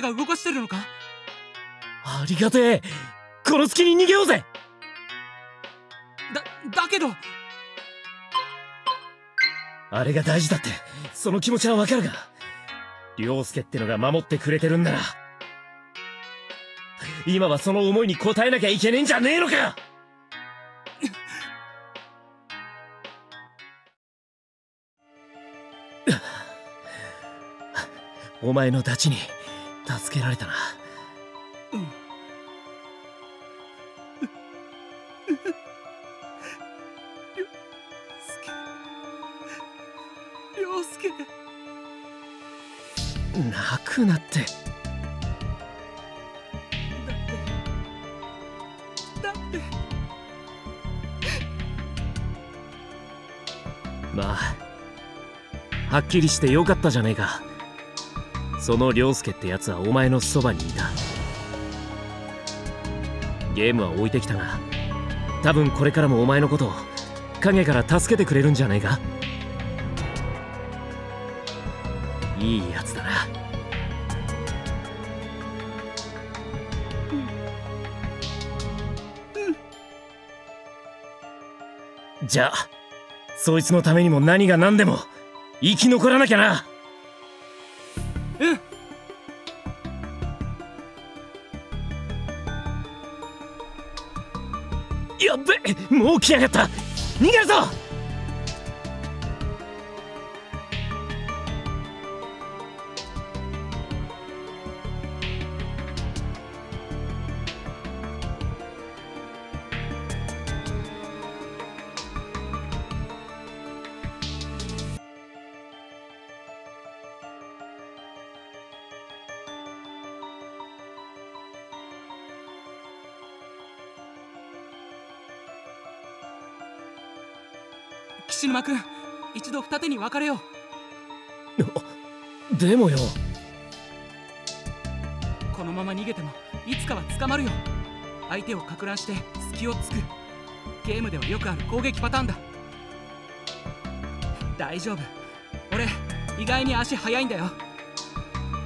S10: 介が動かしてるのか？
S9: ありがてえ。この隙に逃げようぜ。
S10: だだけど。
S9: あれが大事だって。その気持ちはわかるが。涼介ってのが守ってくれてるんなら。今はその思いに応えなきゃいけねえんじゃねえのか。お前のダチに助けられたな。
S10: 涼介。
S9: 泣くなって。
S10: だって。
S9: まあはっきりしてよかったじゃねえかその涼介ってやつはお前のそばにいた。ゲームは置いてきたが多分これからもお前のことを影から助けてくれるんじゃねえか。いいやつだな。じゃあそいつのためにも何が何でも生き残らなきゃな来やがった。逃げるぞ！
S10: 手に分かれよう。
S9: でもよ。
S10: このまま逃げてもいつかは捕まるよ。相手をか乱して隙をつく。ゲームではよくある攻撃パターンだ。大丈夫。俺意外に足速いんだよ。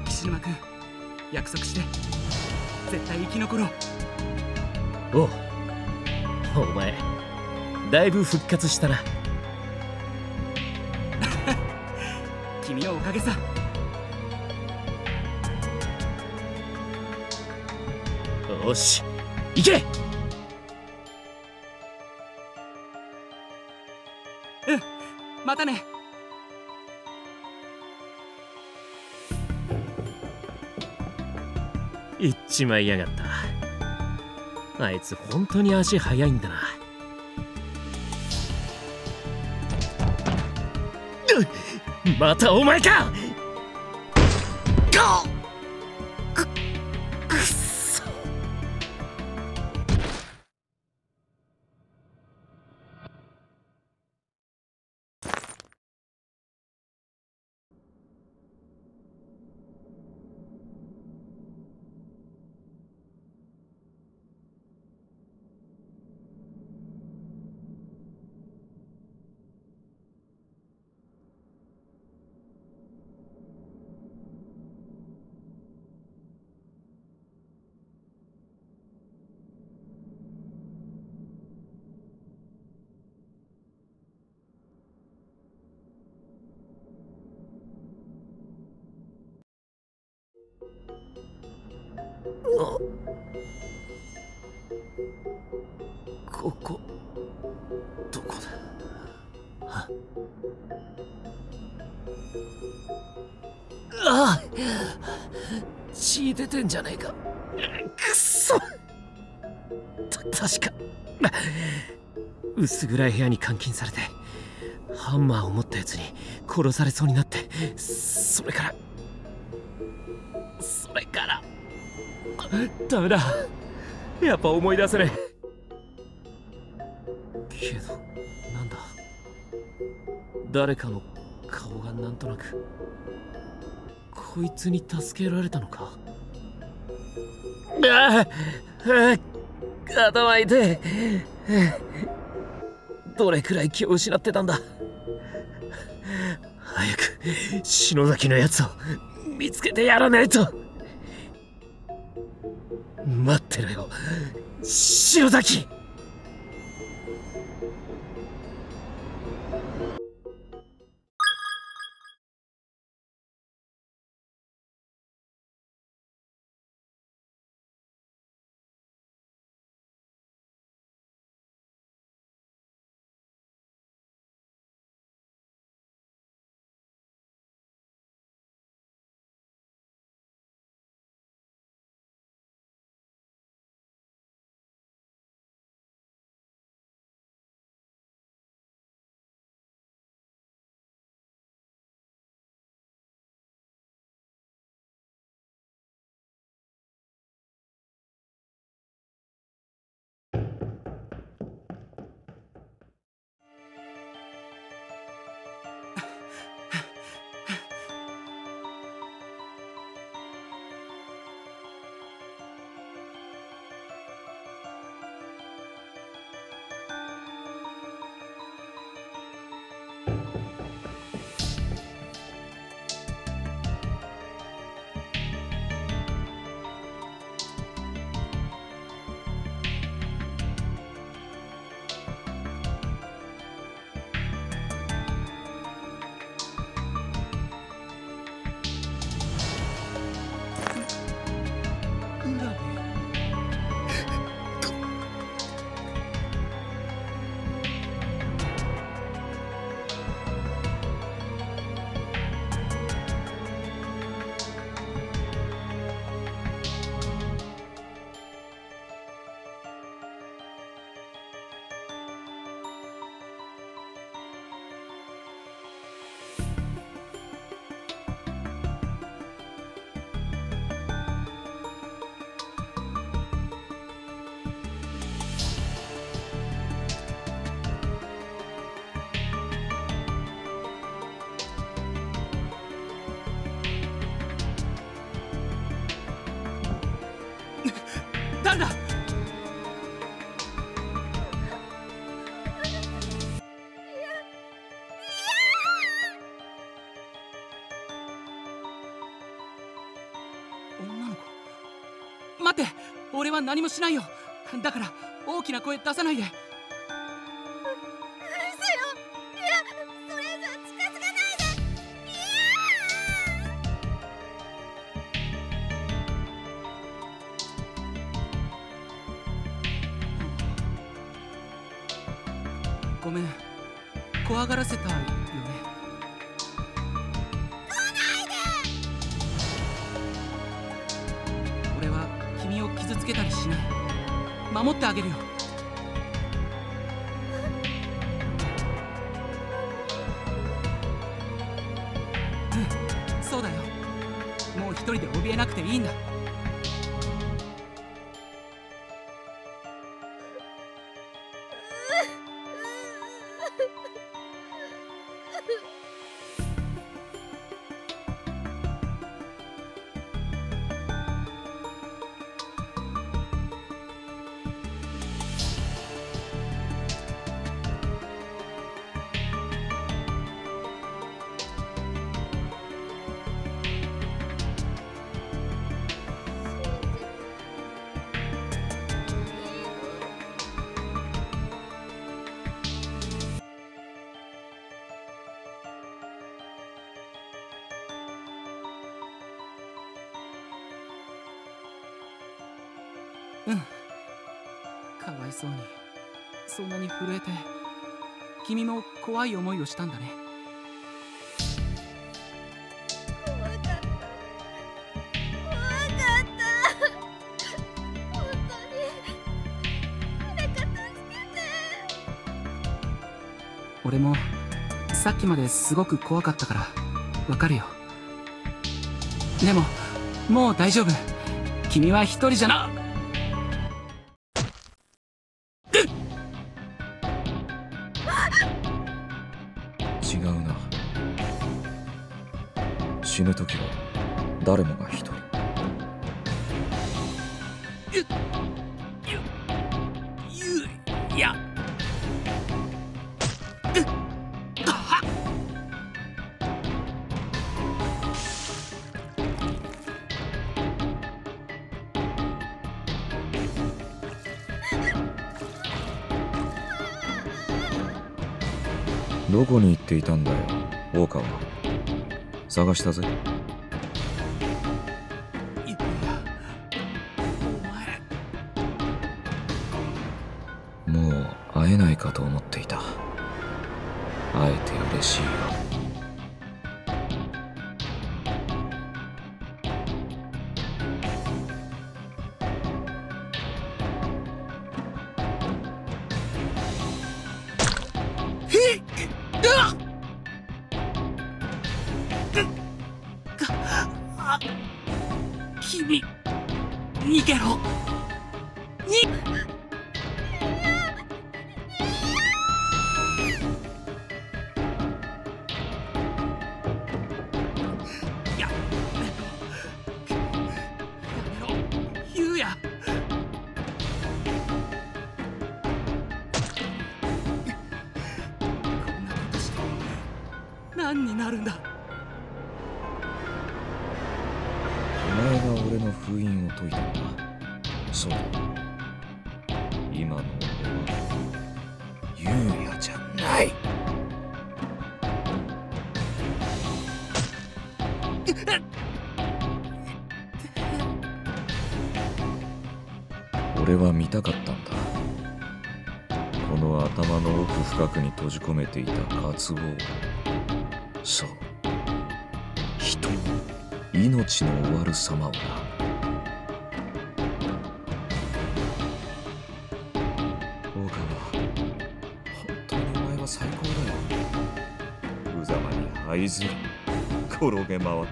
S10: 岸沼君約束して。絶対生き残ろう。
S9: おお前だいぶ復活したな
S10: 君のおかげさ。
S9: よし。行け！
S10: またね。
S9: 行っちまいやがった。あいつ本当に足速いんだなまたお前か!く出てんじゃねえか。くっそ。た確か。薄暗い部屋に監禁されてハンマーを持ったやつに殺されそうになってそれから。それから。ダメだ。やっぱ思い出せねえ。けどなんだ。誰かの顔がなんとなく。こいつに助けられたのかああ頭痛いどれくらい気を失ってたんだ早く篠崎のやつを見つけてやらないと待ってろよ篠崎
S10: 俺は何もしないよ。だから大きな声出さないで。うん。かわいそうに。そんなに震えて君も怖い思いをしたんだね。
S1: 怖かった怖かった本当に誰か助けて
S10: 俺もさっきまですごく怖かったからわかるよ。でももう大丈夫。君は一人じゃな
S5: 誰もが一人。どこに行っていたんだよ大川。探したぜ今の。俺は優也じゃない。俺は見たかったんだ。この頭の奥深くに閉じ込めていた渇望。そう。人命の終わる様をな。いずり転げ回っ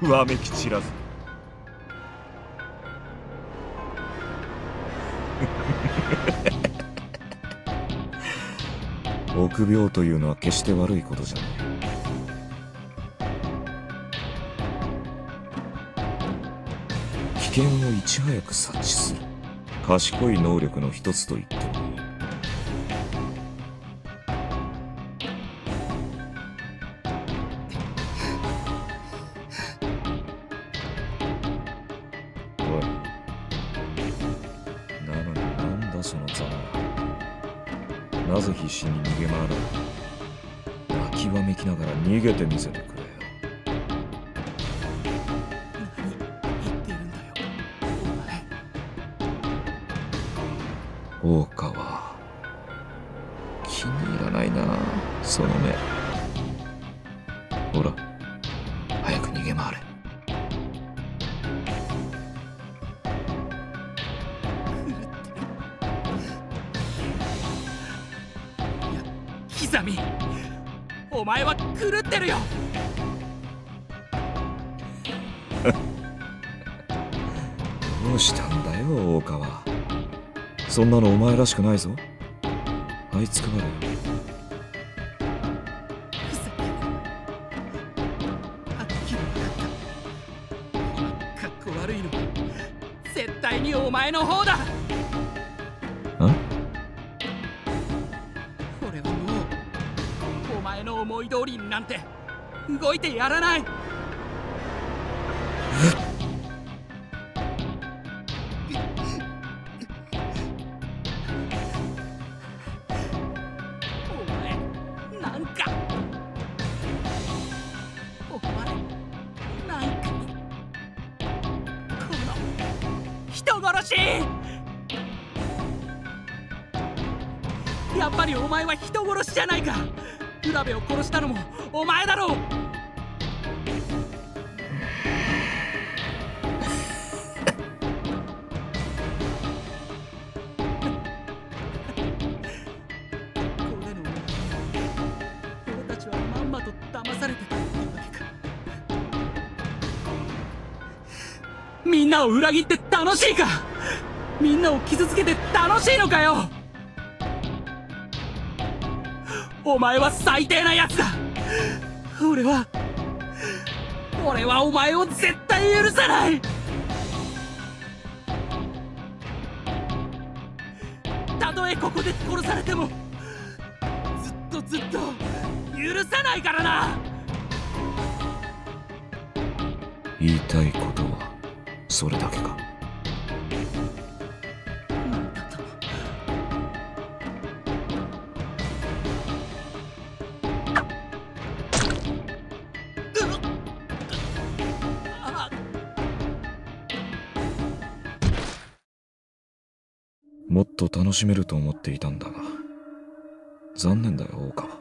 S5: てわめき散らず。臆病というのは決して悪いことじゃない。危険をいち早く察知する。賢い能力の一つと言っても。らしくないぞ。あいつくばれん
S10: なを裏切って楽しいか？みんなを傷つけて楽しいのかよ？お前は最低な奴だ！俺は俺はお前を絶対許さない！たとえここで殺されてもずっとずっと許さないからな！
S5: 言いたいことは？それだけか。もっと楽しめると思っていたんだが残念だよ大川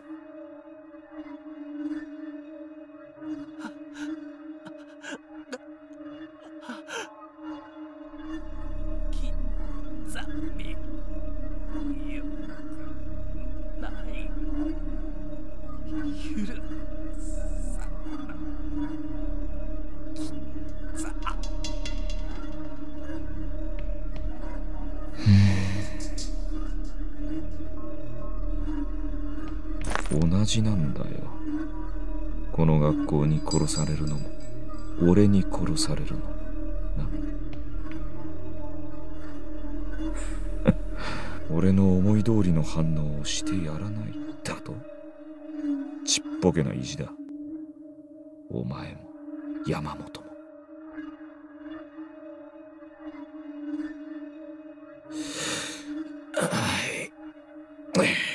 S10: さ
S5: れるの？俺の思い通りの反応をしてやらないだと？ちっぽけな意地だ。お前も山本も。はい。